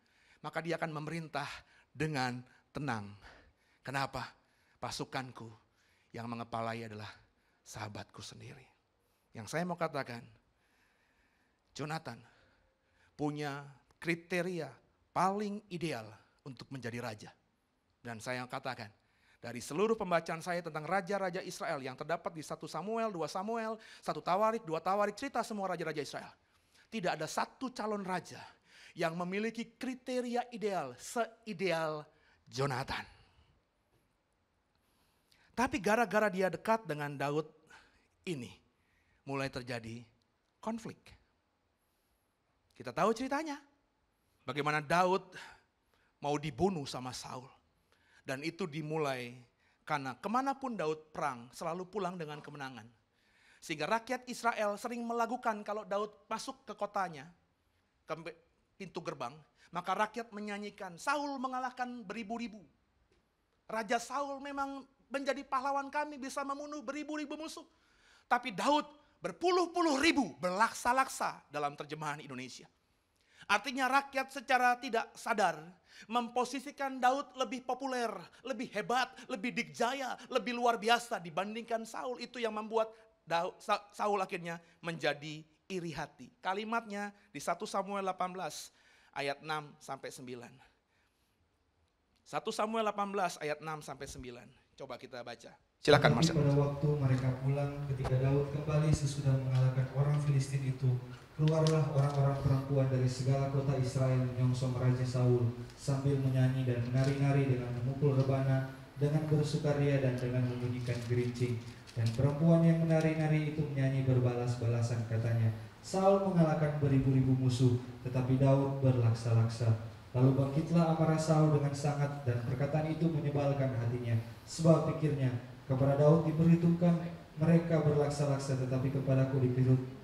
maka dia akan memerintah dengan tenang. Kenapa? Pasukanku yang mengepalai adalah sahabatku sendiri. Yang saya mau katakan, Jonathan, punya kriteria paling ideal untuk menjadi raja. Dan saya katakan, dari seluruh pembacaan saya tentang raja-raja Israel yang terdapat di satu Samuel, dua Samuel, satu Tawarik, dua Tawarik, cerita semua raja-raja Israel. Tidak ada satu calon raja yang memiliki kriteria ideal, seideal Jonathan. Tapi gara-gara dia dekat dengan Daud ini, mulai terjadi konflik. Kita tahu ceritanya. Bagaimana Daud mau dibunuh sama Saul. Dan itu dimulai karena ke mana pun Daud perang selalu pulang dengan kemenangan. Sehingga rakyat Israel sering melakukan kalau Daud masuk ke kotanya, ke pintu gerbang, maka rakyat menyanyikan, Saul mengalahkan beribu-ribu. Raja Saul memang menjadi pahlawan kami bisa membunuh beribu-ribu musuh. Tapi Daud berpuluh-puluh ribu berlaksa-laksa dalam terjemahan Indonesia. Artinya rakyat secara tidak sadar memposisikan Daud lebih populer, lebih hebat, lebih dikjaya, lebih luar biasa dibandingkan Saul. Itu yang membuat Daud, Saul akhirnya menjadi iri hati. Kalimatnya di 1 Samuel 18 ayat 6 sampai 9. 1 Samuel 18 ayat 6 sampai 9. Coba kita baca. Silakan Mas. Pada waktu mereka pulang ketika Daud kembali sesudah mengalahkan orang Filistin itu, keluarlah orang-orang perempuan dari segala kota Israel menyongsong Raja Saul sambil menyanyi dan menari-nari dengan memukul rebana, dengan bersukaria dan dengan membunyikan gerincing. Dan perempuan yang menari-nari itu menyanyi berbalas-balasan katanya, Saul mengalahkan beribu-ribu musuh, tetapi Daud berlaksa-laksa. Lalu bangkitlah amarah Saul dengan sangat dan perkataan itu menyebalkan hatinya. Sebab pikirnya, kepada Daud diperhitungkan mereka berlaksa-laksa tetapi kepadaku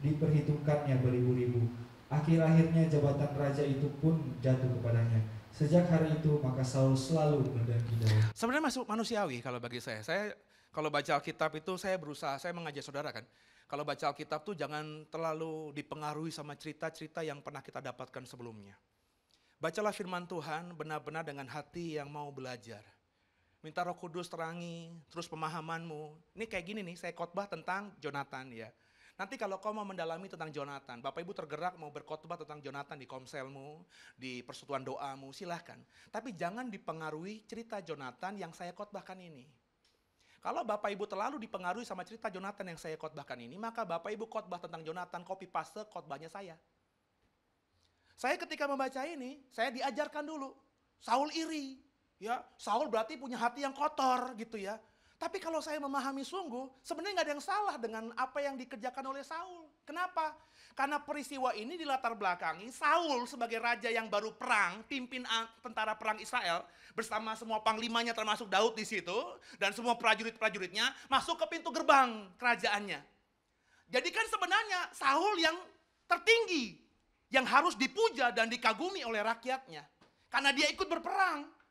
diperhitungkannya beribu-ribu. Akhir-akhirnya jabatan raja itu pun jatuh kepadanya. Sejak hari itu maka Saul selalu mendaki Daud. Sebenarnya masuk manusiawi kalau bagi saya. Saya kalau baca Alkitab itu saya berusaha, saya mengajak saudara kan. Kalau baca Alkitab tuh jangan terlalu dipengaruhi sama cerita-cerita yang pernah kita dapatkan sebelumnya. Bacalah firman Tuhan benar-benar dengan hati yang mau belajar minta roh kudus terangi, terus pemahamanmu. Ini kayak gini nih, saya khotbah tentang Jonathan ya. Nanti kalau kau mau mendalami tentang Jonathan, Bapak Ibu tergerak mau berkhotbah tentang Jonathan di komselmu, di persekutuan doamu, silahkan. Tapi jangan dipengaruhi cerita Jonathan yang saya khotbahkan ini. Kalau Bapak Ibu terlalu dipengaruhi sama cerita Jonathan yang saya khotbahkan ini, maka Bapak Ibu khotbah tentang Jonathan, copy paste khotbahnya saya. Saya ketika membaca ini, saya diajarkan dulu. Saul iri, ya. Saul berarti punya hati yang kotor gitu ya. Tapi kalau saya memahami sungguh, sebenarnya nggak ada yang salah dengan apa yang dikerjakan oleh Saul. Kenapa? Karena peristiwa ini dilatar belakangi Saul sebagai raja yang baru perang, pimpin tentara perang Israel bersama semua panglimanya termasuk Daud di situ dan semua prajurit-prajuritnya masuk ke pintu gerbang kerajaannya. Jadi kan sebenarnya Saul yang tertinggi yang harus dipuja dan dikagumi oleh rakyatnya karena dia ikut berperang.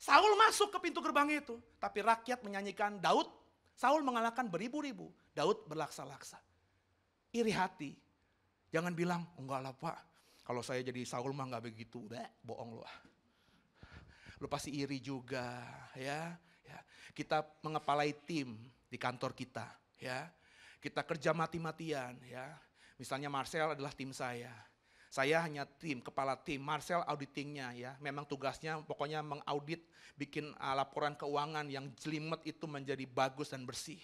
Saul masuk ke pintu gerbang itu, tapi rakyat menyanyikan Daud, Saul mengalahkan beribu-ribu, Daud berlaksa-laksa. Iri hati. Jangan bilang, enggak lah pak, kalau saya jadi Saul mah nggak begitu, Beh, bohong lu. Lu pasti iri juga, ya. ya. Kita mengepalai tim di kantor kita, ya. Kita kerja mati-matian, ya. Misalnya Marcel adalah tim saya saya hanya tim, kepala tim, Marcel auditingnya ya. Memang tugasnya pokoknya mengaudit, bikin uh, laporan keuangan yang jelimet itu menjadi bagus dan bersih.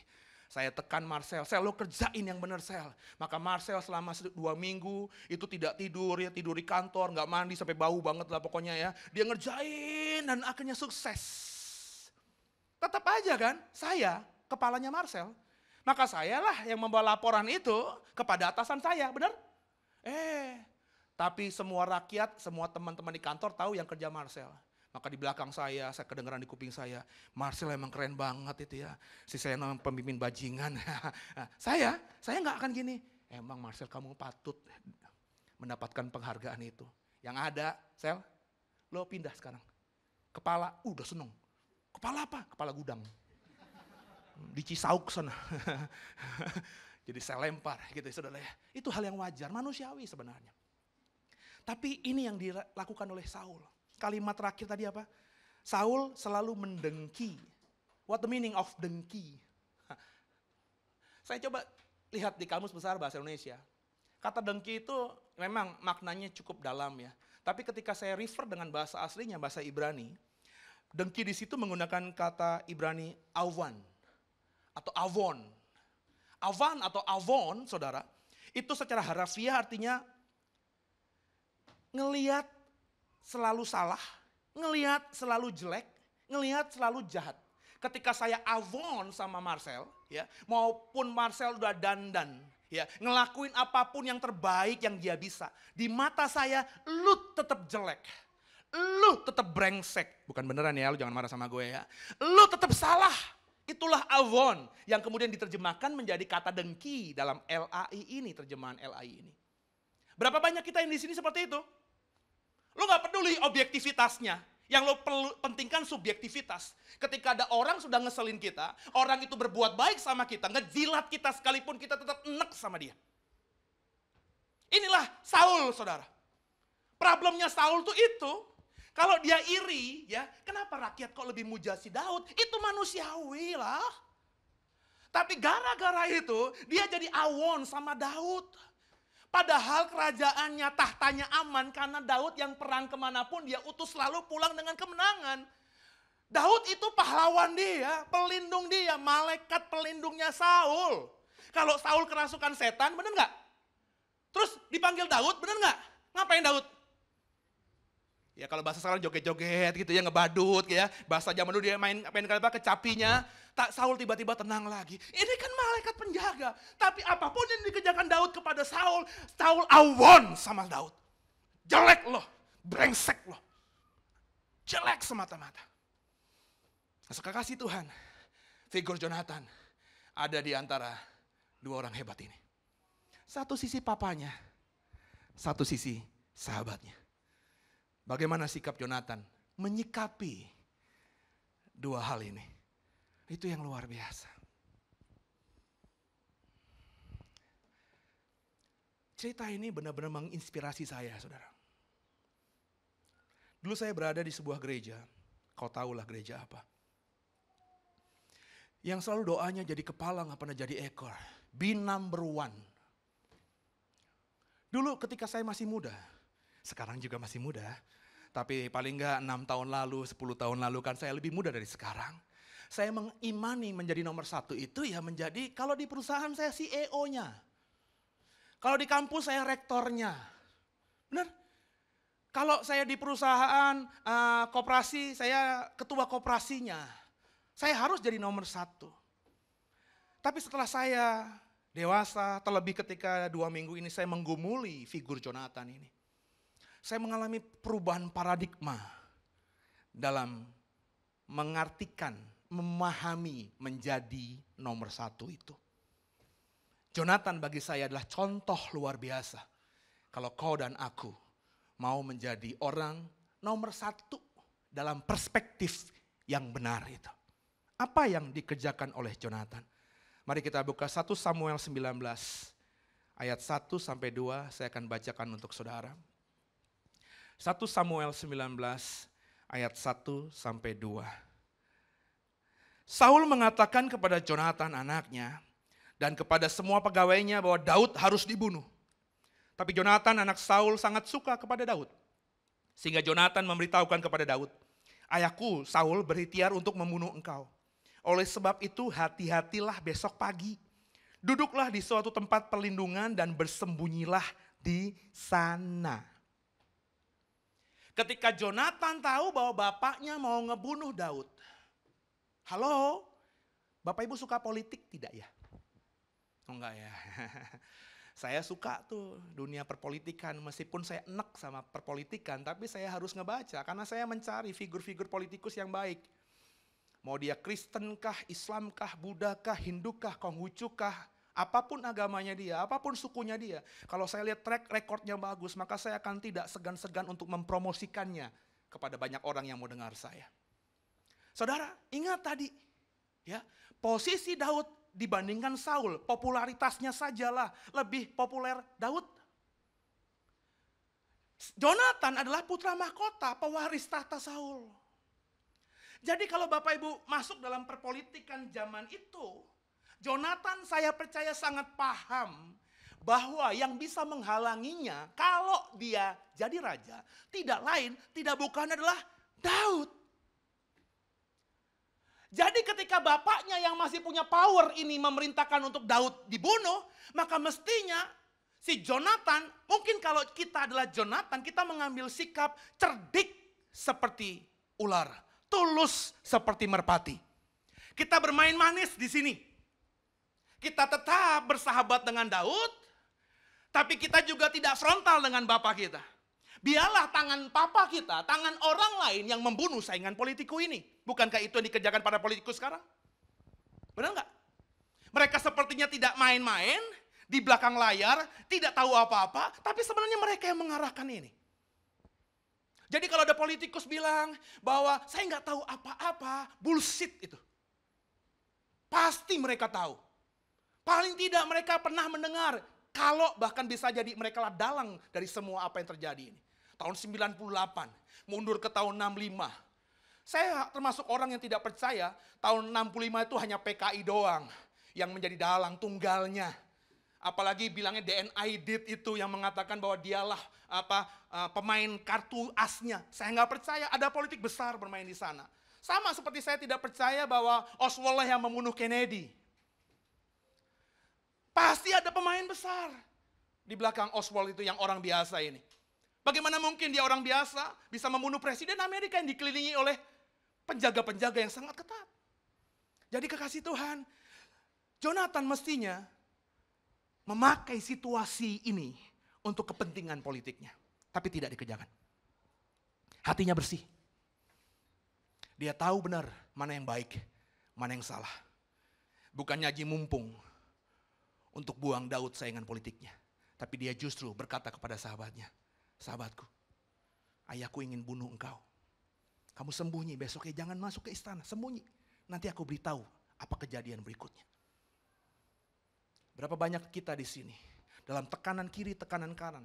Saya tekan Marcel, saya lo kerjain yang benar Sel. Maka Marcel selama dua minggu itu tidak tidur ya, tidur di kantor, nggak mandi sampai bau banget lah pokoknya ya. Dia ngerjain dan akhirnya sukses. Tetap aja kan, saya kepalanya Marcel. Maka saya lah yang membawa laporan itu kepada atasan saya, benar? Eh, tapi semua rakyat, semua teman-teman di kantor tahu yang kerja Marcel. Maka di belakang saya, saya kedengaran di kuping saya, Marcel emang keren banget itu ya. Si saya namanya pemimpin bajingan. [LAUGHS] Saya, saya nggak akan gini. Emang Marcel kamu patut mendapatkan penghargaan itu. Yang ada, Sel, lo pindah sekarang. Kepala, uh, udah seneng. Kepala apa? Kepala gudang. Di Cisauk sana. [LAUGHS] Jadi saya lempar gitu saudara ya. Itu hal yang wajar, manusiawi sebenarnya. Tapi ini yang dilakukan oleh Saul. Kalimat terakhir tadi apa? Saul selalu mendengki. What the meaning of dengki? Saya coba lihat di kamus besar bahasa Indonesia. Kata dengki itu memang maknanya cukup dalam ya. Tapi ketika saya refer dengan bahasa aslinya, bahasa Ibrani, dengki di situ menggunakan kata Ibrani awan atau avon. Avan atau avon, saudara, itu secara harafiah artinya ngeliat selalu salah, ngeliat selalu jelek, ngeliat selalu jahat. Ketika saya avon sama Marcel, ya, maupun Marcel udah dandan, ya, ngelakuin apa pun yang terbaik yang dia bisa. Di mata saya, lu tetap jelek. Lu tetap brengsek. Bukan beneran ya, lu jangan marah sama gue ya. Lu tetap salah. Itulah avon yang kemudian diterjemahkan menjadi kata dengki dalam LAI ini, terjemahan LAI ini. Berapa banyak kita yang di sini seperti itu? Lo gak peduli objektivitasnya. Yang lo perlu pentingkan subjektivitas. Ketika ada orang sudah ngeselin kita, orang itu berbuat baik sama kita, ngejilat kita sekalipun kita tetap enek sama dia. Inilah Saul, saudara. Problemnya Saul tuh itu, kalau dia iri, ya kenapa rakyat kok lebih muja si Daud? Itu manusiawi lah. Tapi gara-gara itu, dia jadi awon sama Daud. Padahal kerajaannya, tahtanya aman karena Daud yang perang ke mana pun dia utus selalu pulang dengan kemenangan. Daud itu pahlawan dia, pelindung dia, malaikat pelindungnya Saul. Kalau Saul kerasukan setan, bener nggak? Terus dipanggil Daud, bener nggak? Ngapain Daud? Ya kalau bahasa sekarang joget-joget gitu ya, ngebadut ya. Bahasa zaman dulu dia main main apa kecapinya. Tak Saul tiba-tiba tenang lagi. Ini kan malaikat penjaga. Tapi apa pun yang dikerjakan Daud kepada Saul, Saul awon sama Daud. Jelek loh, brengsek loh. Jelek semata-mata. Nah, kasih Tuhan, figur Jonathan ada di antara dua orang hebat ini. Satu sisi papanya, satu sisi sahabatnya. Bagaimana sikap Jonathan menyikapi dua hal ini? Itu yang luar biasa. Cerita ini benar-benar menginspirasi saya, saudara. Dulu saya berada di sebuah gereja, kau tahulah gereja apa. Yang selalu doanya jadi kepala nggak pernah jadi ekor. Be number one. Dulu ketika saya masih muda, sekarang juga masih muda, tapi paling nggak enam tahun lalu, 10 tahun lalu kan saya lebih muda dari sekarang. Saya mengimani menjadi nomor satu itu ya menjadi kalau di perusahaan saya CEO-nya. Kalau di kampus saya rektornya. Benar? Kalau saya di perusahaan uh, koperasi, saya ketua koperasinya. Saya harus jadi nomor satu. Tapi setelah saya dewasa, terlebih ketika dua minggu ini saya menggumuli figur Jonathan ini. Saya mengalami perubahan paradigma dalam mengartikan, memahami menjadi nomor satu itu. Jonathan bagi saya adalah contoh luar biasa. Kalau kau dan aku mau menjadi orang nomor satu dalam perspektif yang benar itu. Apa yang dikerjakan oleh Jonathan? Mari kita buka 1 Samuel 19 ayat 1 sampai 2 saya akan bacakan untuk saudara. 1 Samuel 19 ayat 1 sampai 2. Saul mengatakan kepada Jonathan anaknya dan kepada semua pegawainya bahwa Daud harus dibunuh. Tapi Jonathan anak Saul sangat suka kepada Daud. Sehingga Jonathan memberitahukan kepada Daud, ayahku Saul berikhtiar untuk membunuh engkau. Oleh sebab itu hati-hatilah besok pagi. Duduklah di suatu tempat perlindungan dan bersembunyilah di sana. Ketika Jonathan tahu bahwa bapaknya mau ngebunuh Daud. Halo, Bapak Ibu suka politik tidak ya? Oh enggak ya. [LAUGHS] Saya suka tuh dunia perpolitikan, meskipun saya enek sama perpolitikan, tapi saya harus ngebaca karena saya mencari figur-figur politikus yang baik. Mau dia Kristen kah, Islam kah, Buddha apa pun agamanya dia, apa pun sukunya dia. Kalau saya lihat track recordnya bagus, maka saya akan tidak segan-segan untuk mempromosikannya kepada banyak orang yang mau dengar saya. Saudara, ingat tadi, ya posisi Daud dibandingkan Saul. Popularitasnya sajalah lebih populer Daud. Jonathan adalah putra mahkota, pewaris tahta Saul. Jadi kalau Bapak Ibu masuk dalam perpolitikan zaman itu, Jonathan saya percaya sangat paham bahwa yang bisa menghalanginya kalau dia jadi raja, tidak lain, tidak bukan adalah Daud. Jadi ketika bapaknya yang masih punya power ini memerintahkan untuk Daud dibunuh, maka mestinya si Jonathan, mungkin kalau kita adalah Jonathan, kita mengambil sikap cerdik seperti ular, tulus seperti merpati. Kita bermain manis di sini. Kita tetap bersahabat dengan Daud, tapi kita juga tidak frontal dengan bapak kita. Biarlah tangan papa kita, tangan orang lain yang membunuh saingan politiku ini. Bukankah itu yang dikerjakan pada politikus sekarang? Benar nggak? Mereka sepertinya tidak main-main, di belakang layar, tidak tahu apa-apa, tapi sebenarnya mereka yang mengarahkan ini. Jadi kalau ada politikus bilang bahwa saya nggak tahu apa-apa, bullshit itu. Pasti mereka tahu. Paling tidak mereka pernah mendengar kalau bahkan bisa jadi mereka lah dalang dari semua apa yang terjadi ini tahun 98, mundur ke tahun 65. Saya termasuk orang yang tidak percaya tahun 65 itu hanya PKI doang yang menjadi dalang tunggalnya. Apalagi bilangnya DNA Aidit itu yang mengatakan bahwa dialah apa uh, pemain kartu asnya. Saya nggak percaya ada politik besar bermain di sana. Sama seperti saya tidak percaya bahwa Oswald yang membunuh Kennedy. Pasti ada pemain besar di belakang Oswald itu yang orang biasa ini. Bagaimana mungkin dia orang biasa bisa membunuh presiden Amerika yang dikelilingi oleh penjaga-penjaga yang sangat ketat. Jadi kekasih Tuhan, Jonathan mestinya memakai situasi ini untuk kepentingan politiknya. Tapi tidak dikerjakan. Hatinya bersih. Dia tahu benar mana yang baik, mana yang salah. Bukan nyaji mumpung untuk buang Daud saingan politiknya. Tapi dia justru berkata kepada sahabatnya, Sahabatku, ayahku ingin bunuh engkau. Kamu sembunyi besoknya jangan masuk ke istana, sembunyi. Nanti aku beritahu apa kejadian berikutnya. Berapa banyak kita di sini dalam tekanan kiri, tekanan kanan.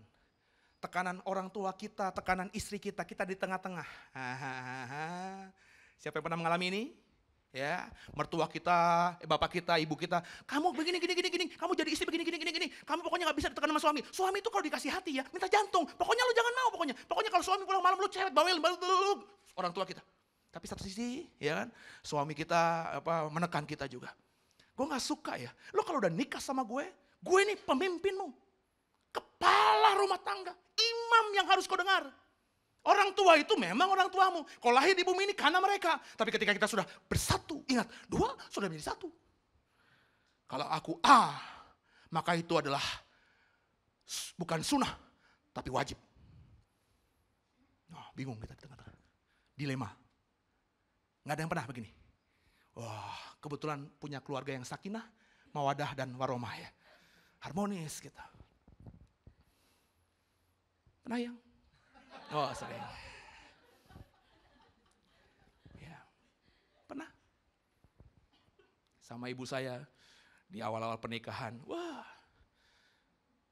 Tekanan orang tua kita, tekanan istri kita, kita di tengah-tengah. [LAUGHS] Siapa yang pernah mengalami ini? Ya mertua kita, eh, bapak kita, ibu kita, kamu begini gini gini gini, kamu jadi istri begini gini gini gini, kamu pokoknya nggak bisa ditekan sama suami. Suami itu kalau dikasih hati ya, minta jantung. Pokoknya lu jangan mau pokoknya. Pokoknya kalau suami pulang malam lu cewek bawel, bawel orang tua kita. Tapi satu sisi, ya kan, suami kita apa menekan kita juga. Gue nggak suka ya. Lo kalau udah nikah sama gue, gue ini pemimpinmu, kepala rumah tangga, imam yang harus kau dengar. Orang tua itu memang orang tuamu. Kau lahir di bumi ini karena mereka. Tapi ketika kita sudah bersatu, ingat, dua sudah menjadi satu. Kalau aku A, maka itu adalah bukan sunnah, tapi wajib. Oh, bingung kita di tengah-tengah. Dilema. Nggak ada yang pernah begini. Wah, kebetulan punya keluarga yang sakinah, mawadah dan waromah ya. Harmonis kita. Pernah yang? Oh sering. Ya, pernah. Sama ibu saya di awal-awal pernikahan, wah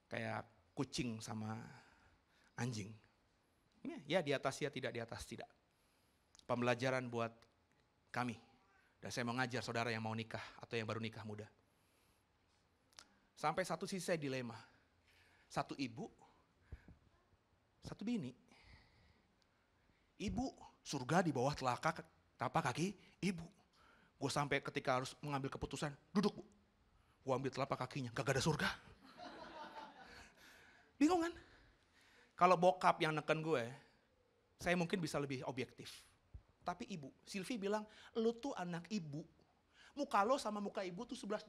kayak kucing sama anjing. Ya, ya di atas ya tidak di atas tidak. Pembelajaran buat kami. Dan saya mau ngajar saudara yang mau nikah atau yang baru nikah muda. Sampai satu sisi saya dilema. Satu ibu, satu bini ibu. Surga di bawah telapak tapak kaki ibu. Gue sampai ketika harus mengambil keputusan, duduk bu. Gue ambil telapak kakinya, gak ada surga. Bingung kan? Kalau bokap yang neken gue, saya mungkin bisa lebih objektif. Tapi ibu, Silvi bilang, lu tuh anak ibu. Muka lo sama muka ibu tuh 11-12.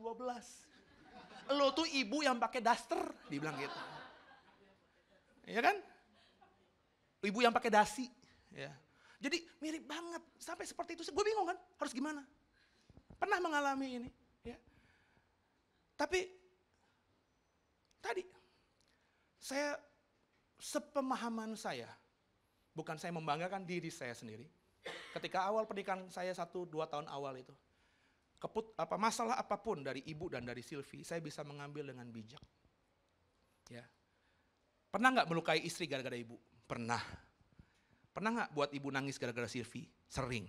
Lo tuh ibu yang pakai daster, dibilang gitu. Iya kan? Ibu yang pakai dasi. Ya. Jadi mirip banget, sampai seperti itu. Gue bingung kan, harus gimana? Pernah mengalami ini. Ya. Tapi tadi saya sepemahaman saya, bukan saya membanggakan diri saya sendiri. Ketika awal pernikahan saya satu dua tahun awal itu, keput apa masalah apa pun dari ibu dan dari Silvi, saya bisa mengambil dengan bijak. Ya, pernah nggak melukai istri gara-gara ibu? Pernah. Pernah nggak buat ibu nangis gara-gara Silvi? Sering.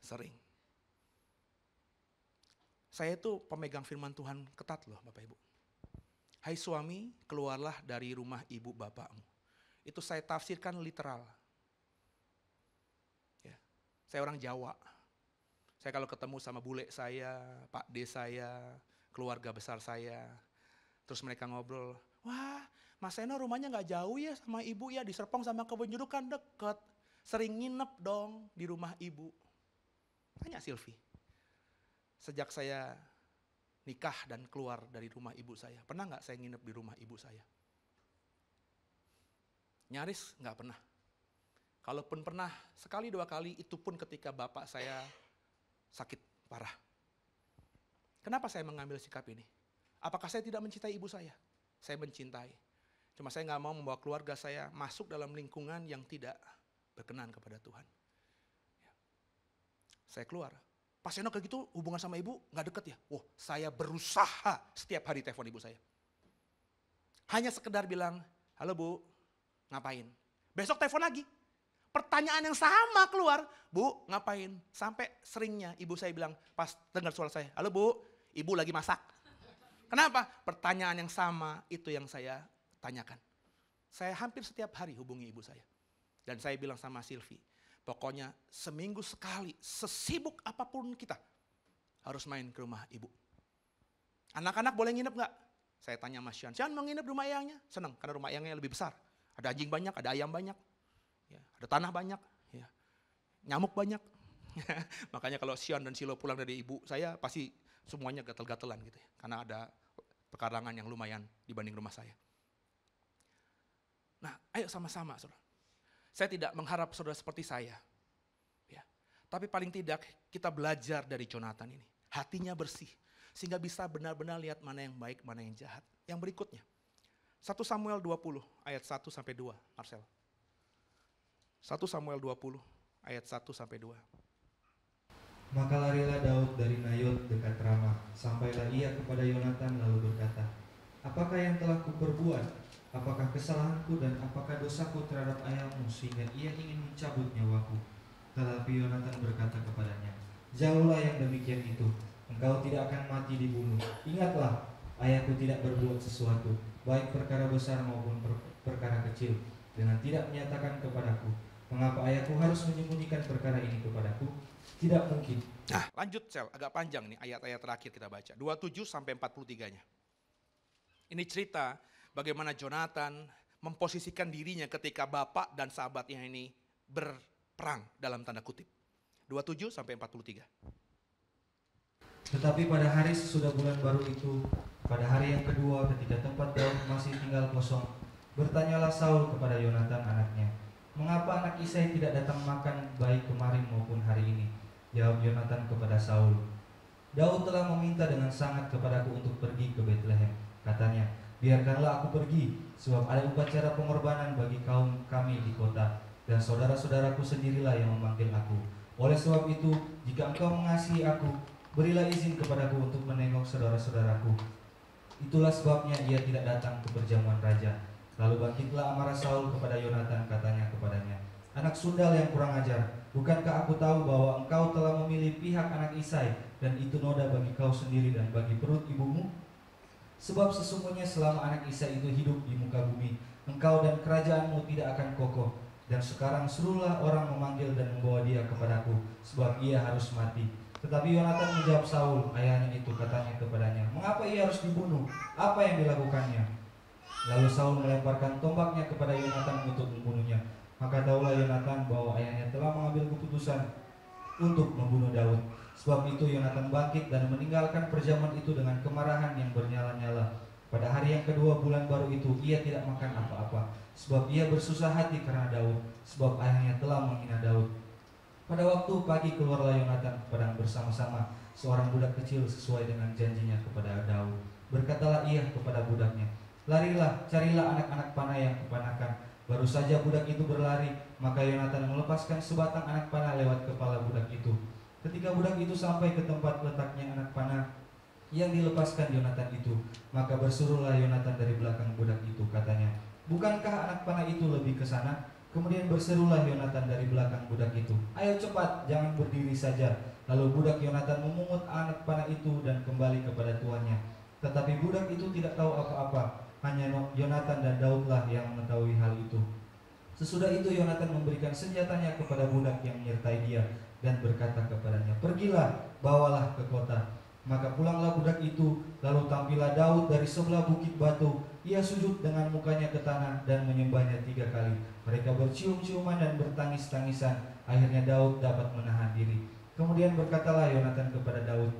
Sering. Saya itu pemegang firman Tuhan ketat loh Bapak Ibu. Hai suami, keluarlah dari rumah ibu bapakmu. Itu saya tafsirkan literal. Ya. Saya orang Jawa. Saya kalau ketemu sama bule saya, pak D saya, keluarga besar saya, terus mereka ngobrol, wah Mas Eno rumahnya nggak jauh ya sama ibu ya di Serpong sama kebun jeruk kan deket. Sering nginep dong di rumah ibu. Tanya Silvi. Sejak saya nikah dan keluar dari rumah ibu saya, pernah nggak saya nginep di rumah ibu saya? Nyaris nggak pernah. Kalaupun pernah sekali dua kali, itu pun ketika bapak saya sakit parah. Kenapa saya mengambil sikap ini? Apakah saya tidak mencintai ibu saya? Saya mencintai. Cuma saya nggak mau membawa keluarga saya masuk dalam lingkungan yang tidak berkenan kepada Tuhan. Ya. Saya keluar. Pas Eno kayak gitu hubungan sama ibu nggak deket ya. Wah saya berusaha setiap hari telepon ibu saya. Hanya sekedar bilang, halo bu, ngapain? Besok telepon lagi. Pertanyaan yang sama keluar, bu ngapain? Sampai seringnya ibu saya bilang pas dengar suara saya, halo bu, ibu lagi masak. Kenapa? Pertanyaan yang sama itu yang saya tanyakan. Saya hampir setiap hari hubungi ibu saya. Dan saya bilang sama Silvi, pokoknya seminggu sekali, sesibuk apa pun kita, harus main ke rumah ibu. Anak-anak boleh nginep nggak? Saya tanya sama Sian, Sian mau nginep rumah ayangnya? Senang, karena rumah ayangnya lebih besar. Ada anjing banyak, ada ayam banyak, ya, ada tanah banyak, ya, nyamuk banyak. [LAUGHS] Makanya kalau Sian dan Silo pulang dari ibu, saya pasti semuanya gatel-gatelan gitu ya. Karena ada pekarangan yang lumayan dibanding rumah saya. Nah, ayo sama-sama, saudara. Saya tidak mengharap saudara seperti saya. Ya. Tapi paling tidak kita belajar dari Jonathan ini. Hatinya bersih. Sehingga bisa benar-benar lihat mana yang baik, mana yang jahat. Yang berikutnya. 1 Samuel 20 ayat 1 sampai 2, Marcel. 1 Samuel 20 ayat 1 sampai 2. Maka larilah Daud dari Nayot dekat Ramah, sampailah ia kepada Yonatan lalu berkata, Apakah yang telah kuperbuat Apakah kesalahanku dan apakah dosaku terhadap ayahmu sehingga ia ingin mencabut nyawaku? Tetapi Yonatan berkata kepadanya, Jauhlah yang demikian itu, engkau tidak akan mati dibunuh. Ingatlah, ayahku tidak berbuat sesuatu, baik perkara besar maupun per- perkara kecil, dengan tidak menyatakan kepadaku. Mengapa ayahku harus menyembunyikan perkara ini kepadaku? Tidak mungkin. Nah, lanjut sel, agak panjang nih ayat-ayat terakhir kita baca. 27 sampai 43-nya. Ini cerita bagaimana Jonathan memposisikan dirinya ketika bapak dan sahabatnya ini berperang dalam tanda kutip. 27 sampai 43. Tetapi pada hari sesudah bulan baru itu, pada hari yang kedua ketika tempat Daud masih tinggal kosong, bertanyalah Saul kepada Yonatan anaknya, Mengapa anak Isai tidak datang makan baik kemarin maupun hari ini? Jawab Yonatan kepada Saul, Daud telah meminta dengan sangat kepadaku untuk pergi ke Bethlehem. Katanya, biarkanlah aku pergi, sebab ada upacara pengorbanan bagi kaum kami di kota, dan saudara-saudaraku sendirilah yang memanggil aku. Oleh sebab itu, jika engkau mengasihi aku, berilah izin kepadaku untuk menengok saudara-saudaraku. Itulah sebabnya ia tidak datang ke perjamuan raja. Lalu bangkitlah amarah Saul kepada Yonatan, katanya kepadanya, Anak sundal yang kurang ajar, bukankah aku tahu bahwa engkau telah memilih pihak anak Isai, dan itu noda bagi kau sendiri dan bagi perut ibumu? Sebab sesungguhnya selama anak Isai itu hidup di muka bumi, engkau dan kerajaanmu tidak akan kokoh. Dan sekarang suruhlah orang memanggil dan membawa dia kepadaku, sebab ia harus mati. Tetapi Yonatan menjawab Saul, ayahnya itu katanya kepadanya, Mengapa ia harus dibunuh? Apa yang dilakukannya? Lalu Saul melemparkan tombaknya kepada Yonatan untuk membunuhnya. Maka tahulah Yonatan bahwa ayahnya telah mengambil keputusan untuk membunuh Daud. Sebab itu Yonatan bangkit dan meninggalkan perjamuan itu dengan kemarahan yang bernyala-nyala. Pada hari yang kedua bulan baru itu ia tidak makan apa-apa. Sebab ia bersusah hati karena Daud. Sebab ayahnya telah menghina Daud. Pada waktu pagi keluarlah Yonatan ke padang bersama-sama seorang budak kecil sesuai dengan janjinya kepada Daud. Berkatalah ia kepada budaknya, Larilah, carilah anak-anak panah yang kupanakan. Baru saja budak itu berlari, maka Yonatan melepaskan sebatang anak panah lewat kepala budak itu. Ketika budak itu sampai ke tempat letaknya anak panah yang dilepaskan Yonatan itu, maka bersuruhlah Yonatan dari belakang budak itu, katanya, Bukankah anak panah itu lebih ke sana? Kemudian berserulah Yonatan dari belakang budak itu, Ayo cepat, jangan berdiri saja. Lalu budak Yonatan memungut anak panah itu dan kembali kepada tuannya. Tetapi budak itu tidak tahu apa-apa, hanya Yonatan dan Daudlah yang mengetahui hal itu. Sesudah itu Yonatan memberikan senjatanya kepada budak yang menyertai dia dan berkata kepadanya, "Pergilah, bawalah ke kota." Maka pulanglah budak itu, lalu tampillah Daud dari sebelah bukit batu. Ia sujud dengan mukanya ke tanah dan menyembahnya tiga kali. Mereka bercium-ciuman dan bertangis-tangisan. Akhirnya Daud dapat menahan diri. Kemudian berkatalah Yonatan kepada Daud,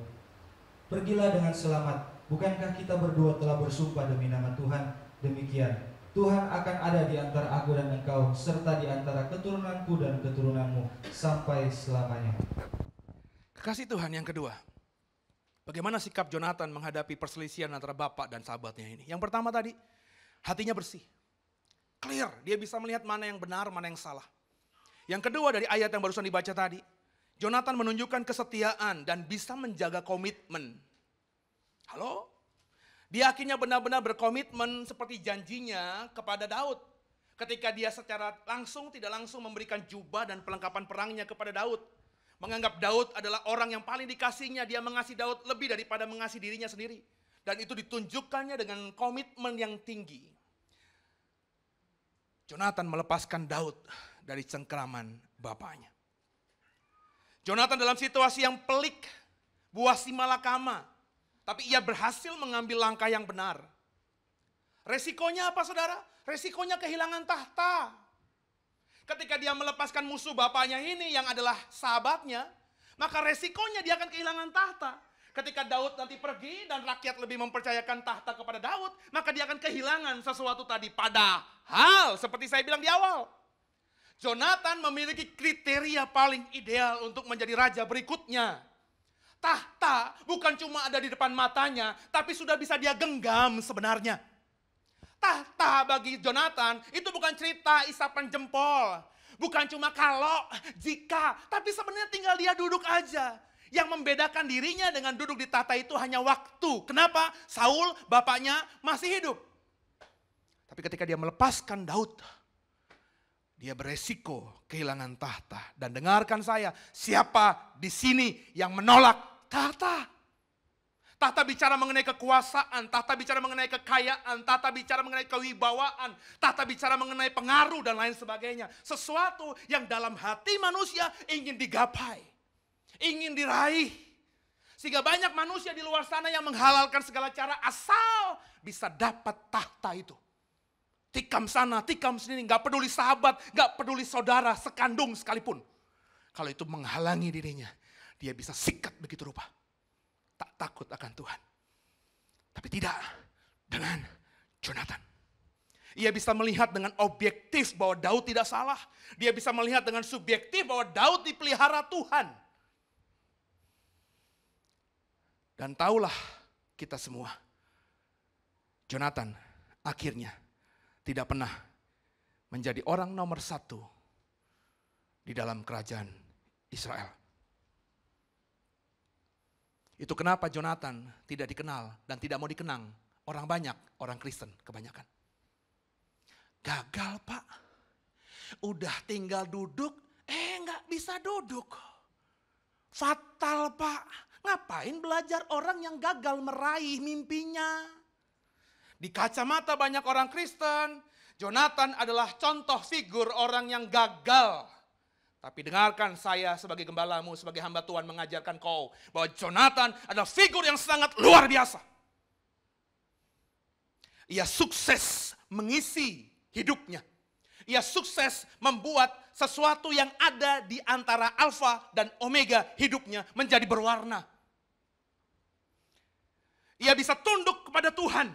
"Pergilah dengan selamat, Bukankah kita berdua telah bersumpah demi nama Tuhan? Demikian, Tuhan akan ada di antara aku dan engkau, serta di antara keturunanku dan keturunanmu, sampai selamanya. Kekasih Tuhan yang kedua, bagaimana sikap Jonathan menghadapi perselisihan antara bapak dan sahabatnya ini? Yang pertama tadi, hatinya bersih. Clear, dia bisa melihat mana yang benar, mana yang salah. Yang kedua dari ayat yang barusan dibaca tadi, Jonathan menunjukkan kesetiaan dan bisa menjaga komitmen Halo? Dia akhirnya benar-benar berkomitmen seperti janjinya kepada Daud. Ketika dia secara langsung tidak langsung memberikan jubah dan perlengkapan perangnya kepada Daud. Menganggap Daud adalah orang yang paling dikasihnya. Dia mengasihi Daud lebih daripada mengasihi dirinya sendiri. Dan itu ditunjukkannya dengan komitmen yang tinggi. Jonathan melepaskan Daud dari cengkeraman bapaknya. Jonathan dalam situasi yang pelik, buah si malakama, tapi ia berhasil mengambil langkah yang benar. Resikonya apa saudara? Resikonya kehilangan tahta. Ketika dia melepaskan musuh bapaknya ini yang adalah sahabatnya, maka resikonya dia akan kehilangan tahta. Ketika Daud nanti pergi dan rakyat lebih mempercayakan tahta kepada Daud, maka dia akan kehilangan sesuatu tadi. Padahal, seperti saya bilang di awal, Jonathan memiliki kriteria paling ideal untuk menjadi raja berikutnya. Tahta bukan cuma ada di depan matanya, tapi sudah bisa dia genggam sebenarnya. Tahta bagi Jonathan itu bukan cerita isapan jempol. Bukan cuma kalau, jika, tapi sebenarnya tinggal dia duduk aja. Yang membedakan dirinya dengan duduk di tahta itu hanya waktu. Kenapa? Saul, bapaknya, masih hidup. Tapi ketika dia melepaskan Daud, dia beresiko kehilangan tahta. Dan dengarkan saya, siapa di sini yang menolak tahta? Tahta bicara mengenai kekuasaan, tahta bicara mengenai kekayaan, tahta bicara mengenai kewibawaan, tahta bicara mengenai pengaruh dan lain sebagainya. Sesuatu yang dalam hati manusia ingin digapai, ingin diraih. Sehingga banyak manusia di luar sana yang menghalalkan segala cara asal bisa dapat tahta itu. Tikam sana, tikam sini, nggak peduli sahabat, nggak peduli saudara, sekandung sekalipun. Kalau itu menghalangi dirinya, dia bisa sikat begitu rupa tak takut akan Tuhan. Tapi tidak dengan Jonathan. Ia bisa melihat dengan objektif bahwa Daud tidak salah. Dia bisa melihat dengan subjektif bahwa Daud dipelihara Tuhan. Dan tahulah kita semua, Jonathan akhirnya tidak pernah menjadi orang nomor satu di dalam kerajaan Israel. Itu kenapa Jonathan tidak dikenal dan tidak mau dikenang. Orang banyak, orang Kristen kebanyakan. Gagal pak. Udah tinggal duduk, eh nggak bisa duduk. Fatal pak. Ngapain belajar orang yang gagal meraih mimpinya? Di kacamata banyak orang Kristen, Jonathan adalah contoh figur orang yang gagal tapi dengarkan saya sebagai gembalamu, sebagai hamba Tuhan mengajarkan kau bahwa Jonathan adalah figur yang sangat luar biasa. Ia sukses mengisi hidupnya. Ia sukses membuat sesuatu yang ada di antara alfa dan omega hidupnya menjadi berwarna. Ia bisa tunduk kepada Tuhan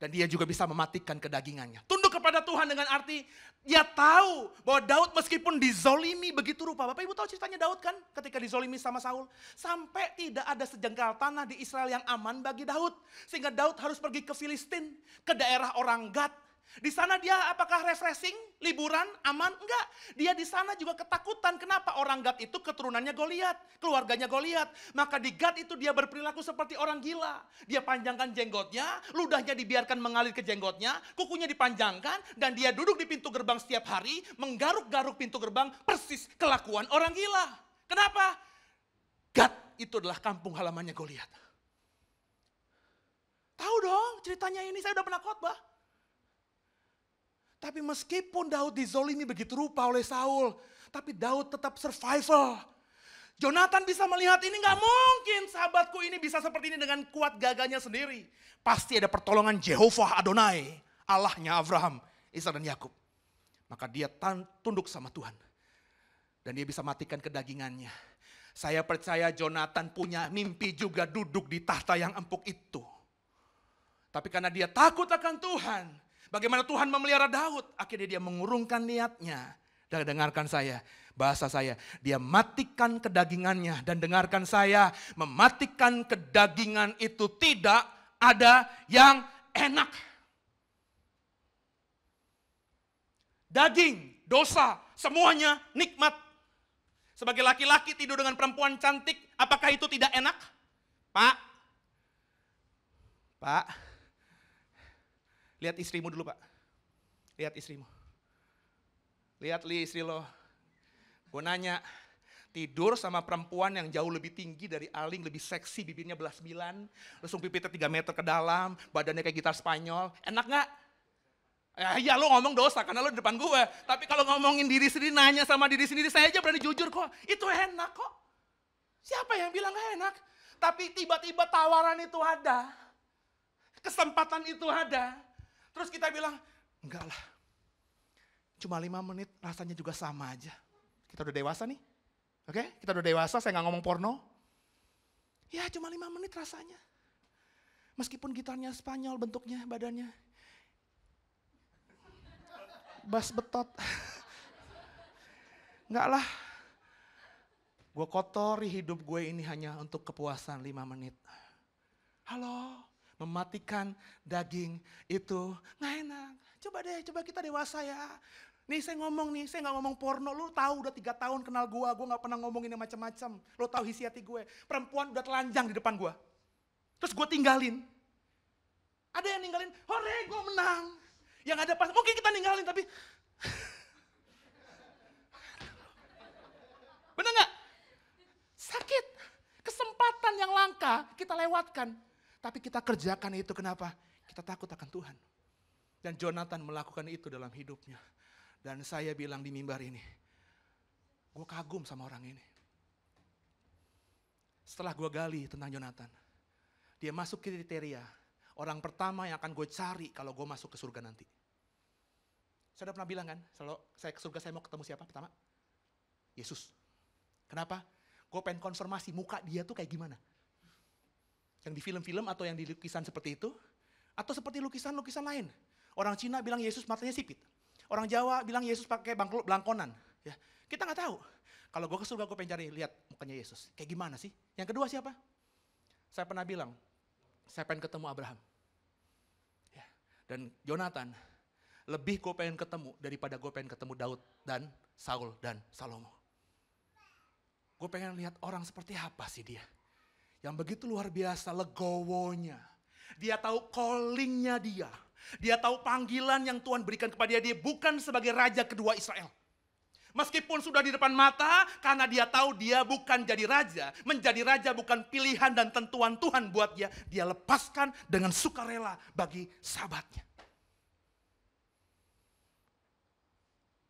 dan dia juga bisa mematikan kedagingannya. Tunduk kepada Tuhan dengan arti dia tahu bahwa Daud meskipun dizolimi begitu rupa. Bapak Ibu tahu ceritanya Daud kan ketika dizolimi sama Saul. Sampai tidak ada sejengkal tanah di Israel yang aman bagi Daud. Sehingga Daud harus pergi ke Filistin, ke daerah orang Gad di sana dia apakah refreshing, liburan, aman? Enggak. Dia di sana juga ketakutan. Kenapa? Orang Gad itu keturunannya Goliat, keluarganya Goliat. Maka di Gad itu dia berperilaku seperti orang gila. Dia panjangkan jenggotnya, ludahnya dibiarkan mengalir ke jenggotnya, kukunya dipanjangkan, dan dia duduk di pintu gerbang setiap hari, menggaruk-garuk pintu gerbang, persis kelakuan orang gila. Kenapa? Gad itu adalah kampung halamannya Goliat. Tahu dong ceritanya ini, saya udah pernah khotbah. Tapi meskipun Daud dizolimi begitu rupa oleh Saul, tapi Daud tetap survival. Jonathan bisa melihat ini nggak mungkin sahabatku ini bisa seperti ini dengan kuat gagahnya sendiri. Pasti ada pertolongan Jehovah Adonai, Allahnya Abraham, Ishak dan Yakub. Maka dia tunduk sama Tuhan. Dan dia bisa matikan kedagingannya. Saya percaya Jonathan punya mimpi juga duduk di tahta yang empuk itu. Tapi karena dia takut akan Tuhan, Bagaimana Tuhan memelihara Daud. Akhirnya dia mengurungkan niatnya. Dan dengarkan saya, bahasa saya. Dia matikan kedagingannya. Dan dengarkan saya, mematikan kedagingan itu tidak ada yang enak. Daging, dosa, semuanya nikmat. Sebagai laki-laki tidur dengan perempuan cantik, apakah itu tidak enak? Pak, Pak, Lihat istrimu dulu pak. Lihat istrimu. Lihat li istri lo. Gue nanya, tidur sama perempuan yang jauh lebih tinggi dari Aling, lebih seksi, bibirnya belas sembilan, langsung pipitnya tiga meter ke dalam, badannya kayak gitar Spanyol, enak nggak? Ya, ya lo ngomong dosa karena lo di depan gue. Tapi kalau ngomongin diri sendiri, nanya sama diri sendiri, saya aja berani jujur kok. Itu enak kok. Siapa yang bilang gak enak? Tapi tiba-tiba tawaran itu ada. Kesempatan itu ada. Terus kita bilang, enggak lah. Cuma lima menit rasanya juga sama aja. Kita udah dewasa nih. Oke, kita udah dewasa, saya nggak ngomong porno. Ya cuma lima menit rasanya. Meskipun gitarnya Spanyol bentuknya, badannya. Bas betot. [LAUGHS] Enggak lah. Gue kotori hidup gue ini hanya untuk kepuasan lima menit. Halo, mematikan daging itu nggak enak. Coba deh, coba kita dewasa ya. Nih saya ngomong nih, saya nggak ngomong porno. Lu tahu udah tiga tahun kenal gue gue nggak pernah ngomongin yang macam-macam. Lu tahu isi hati gue. Perempuan udah telanjang di depan gue Terus gue tinggalin. Ada yang ninggalin, hore gue menang. Yang ada pas, mungkin kita ninggalin tapi... Bener gak? Sakit. Kesempatan yang langka kita lewatkan. Tapi kita kerjakan itu kenapa? Kita takut akan Tuhan. Dan Jonathan melakukan itu dalam hidupnya. Dan saya bilang di mimbar ini, gue kagum sama orang ini. Setelah gue gali tentang Jonathan, dia masuk kriteria orang pertama yang akan gue cari kalau gue masuk ke surga nanti. Saya udah pernah bilang kan, kalau saya ke surga saya mau ketemu siapa pertama? Yesus. Kenapa? Gue pengen konfirmasi muka dia tuh kayak gimana. Yang di film-film atau yang di lukisan seperti itu, atau seperti lukisan-lukisan lain. Orang Cina bilang Yesus matanya sipit. Orang Jawa bilang Yesus pakai bangkul belangkonan. Ya, kita nggak tahu. Kalau gue ke surga gue pengen cari lihat mukanya Yesus. Kayak gimana sih? Yang kedua siapa? Saya pernah bilang, saya pengen ketemu Abraham. Ya, dan Jonathan, lebih gue pengen ketemu daripada gue pengen ketemu Daud dan Saul dan Salomo. Gue pengen lihat orang seperti apa sih dia. Yang begitu luar biasa legowonya. Dia tahu callingnya dia. Dia tahu panggilan yang Tuhan berikan kepada dia. Dia bukan sebagai raja kedua Israel. Meskipun sudah di depan mata, karena dia tahu dia bukan jadi raja. Menjadi raja bukan pilihan dan tentuan Tuhan buat dia. Dia lepaskan dengan sukarela bagi sahabatnya.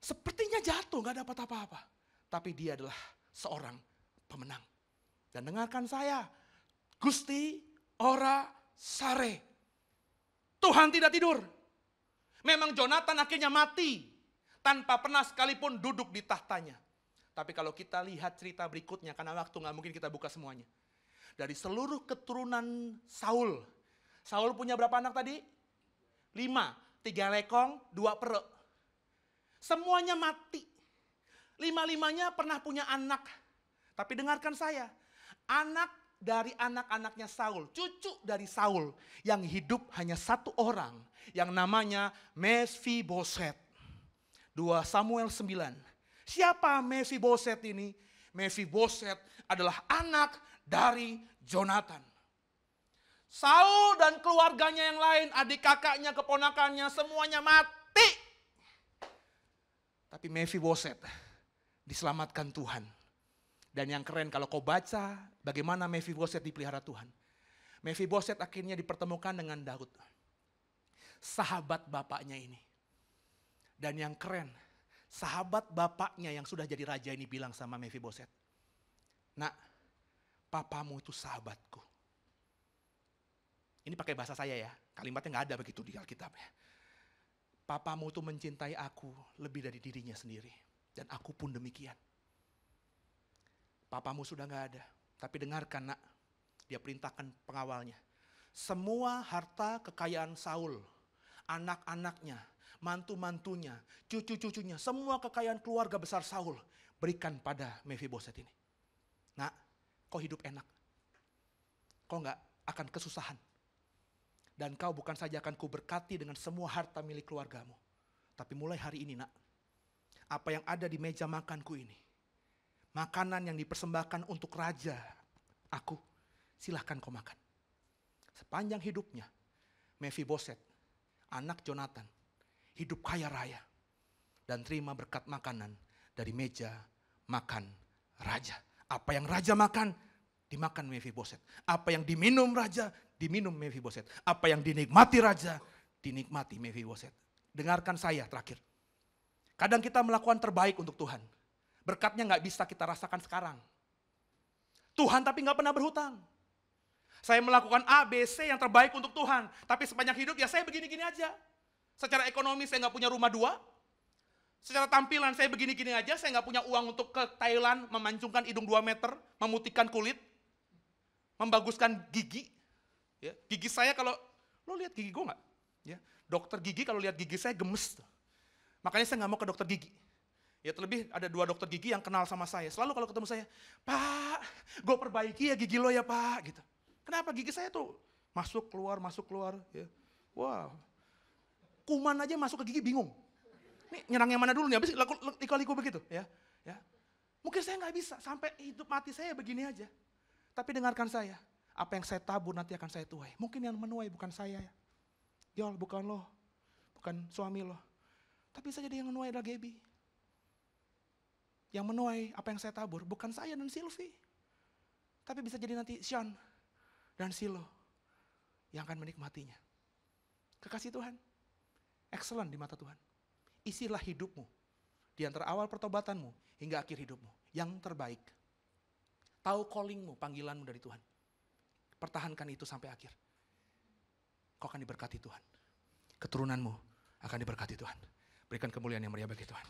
Sepertinya jatuh, gak dapat apa-apa. Tapi dia adalah seorang pemenang. Dan dengarkan saya, Gusti ora sare. Tuhan tidak tidur. Memang Jonathan akhirnya mati tanpa pernah sekalipun duduk di tahtanya. Tapi kalau kita lihat cerita berikutnya, karena waktu nggak mungkin kita buka semuanya. Dari seluruh keturunan Saul, Saul punya berapa anak tadi? Lima, tiga lekong, dua perek. Semuanya mati. Lima-limanya pernah punya anak. Tapi dengarkan saya, anak dari anak-anaknya Saul, cucu dari Saul yang hidup hanya satu orang yang namanya Mesfiboset. 2 Samuel 9. Siapa Mesfiboset ini? Mesfiboset adalah anak dari Jonathan. Saul dan keluarganya yang lain, adik kakaknya, keponakannya, semuanya mati. Tapi Mesfiboset diselamatkan Tuhan dan yang keren kalau kau baca bagaimana Mephiboset dipelihara Tuhan. Mephiboset akhirnya dipertemukan dengan Daud. Sahabat bapaknya ini. Dan yang keren, sahabat bapaknya yang sudah jadi raja ini bilang sama Mephiboset. Nak, papamu itu sahabatku. Ini pakai bahasa saya ya, kalimatnya nggak ada begitu di Alkitab ya. Papamu itu mencintai aku lebih dari dirinya sendiri. Dan aku pun demikian. Papamu sudah nggak ada. Tapi dengarkan nak, dia perintahkan pengawalnya. Semua harta kekayaan Saul, anak-anaknya, mantu-mantunya, cucu-cucunya, semua kekayaan keluarga besar Saul berikan pada Mephiboset ini. Nak, kau hidup enak. Kau nggak akan kesusahan. Dan kau bukan saja akan kuberkati dengan semua harta milik keluargamu. Tapi mulai hari ini nak, apa yang ada di meja makanku ini, makanan yang dipersembahkan untuk raja aku, silahkan kau makan. Sepanjang hidupnya, Mephiboset, anak Jonathan, hidup kaya raya dan terima berkat makanan dari meja makan raja. Apa yang raja makan, dimakan Mephiboset. Apa yang diminum raja, diminum Mephiboset. Apa yang dinikmati raja, dinikmati Mephiboset. Dengarkan saya terakhir. Kadang kita melakukan terbaik untuk Tuhan. Berkatnya nggak bisa kita rasakan sekarang. Tuhan tapi nggak pernah berhutang. Saya melakukan A, B, C yang terbaik untuk Tuhan. Tapi sepanjang hidup ya saya begini-gini aja. Secara ekonomi saya nggak punya rumah dua. Secara tampilan saya begini-gini aja. Saya nggak punya uang untuk ke Thailand memancungkan hidung 2 meter. Memutihkan kulit. Membaguskan gigi. Ya, gigi saya kalau, lo lihat gigi gue nggak? Ya, dokter gigi kalau lihat gigi saya gemes. Makanya saya nggak mau ke dokter gigi. Ya terlebih ada dua dokter gigi yang kenal sama saya. Selalu kalau ketemu saya, Pak, gue perbaiki ya gigi lo ya Pak. gitu. Kenapa gigi saya tuh masuk keluar masuk keluar. Ya. Wow, kuman aja masuk ke gigi bingung. Ini nyerang yang mana dulu nih? Habis liku-liku begitu ya. ya. Mungkin saya nggak bisa sampai hidup mati saya begini aja. Tapi dengarkan saya, apa yang saya tabur nanti akan saya tuai. Mungkin yang menuai bukan saya ya. Yol, bukan lo, bukan suami lo. Tapi bisa jadi yang menuai adalah Gaby. Yang menuai apa yang saya tabur bukan saya dan Sylvie. Tapi bisa jadi nanti Sean dan Silo yang akan menikmatinya. Kekasih Tuhan, excellent di mata Tuhan. Isilah hidupmu di antara awal pertobatanmu hingga akhir hidupmu yang terbaik. Tahu callingmu, panggilanmu dari Tuhan. Pertahankan itu sampai akhir. Kau akan diberkati Tuhan. Keturunanmu akan diberkati Tuhan. Berikan kemuliaan yang meriah bagi Tuhan.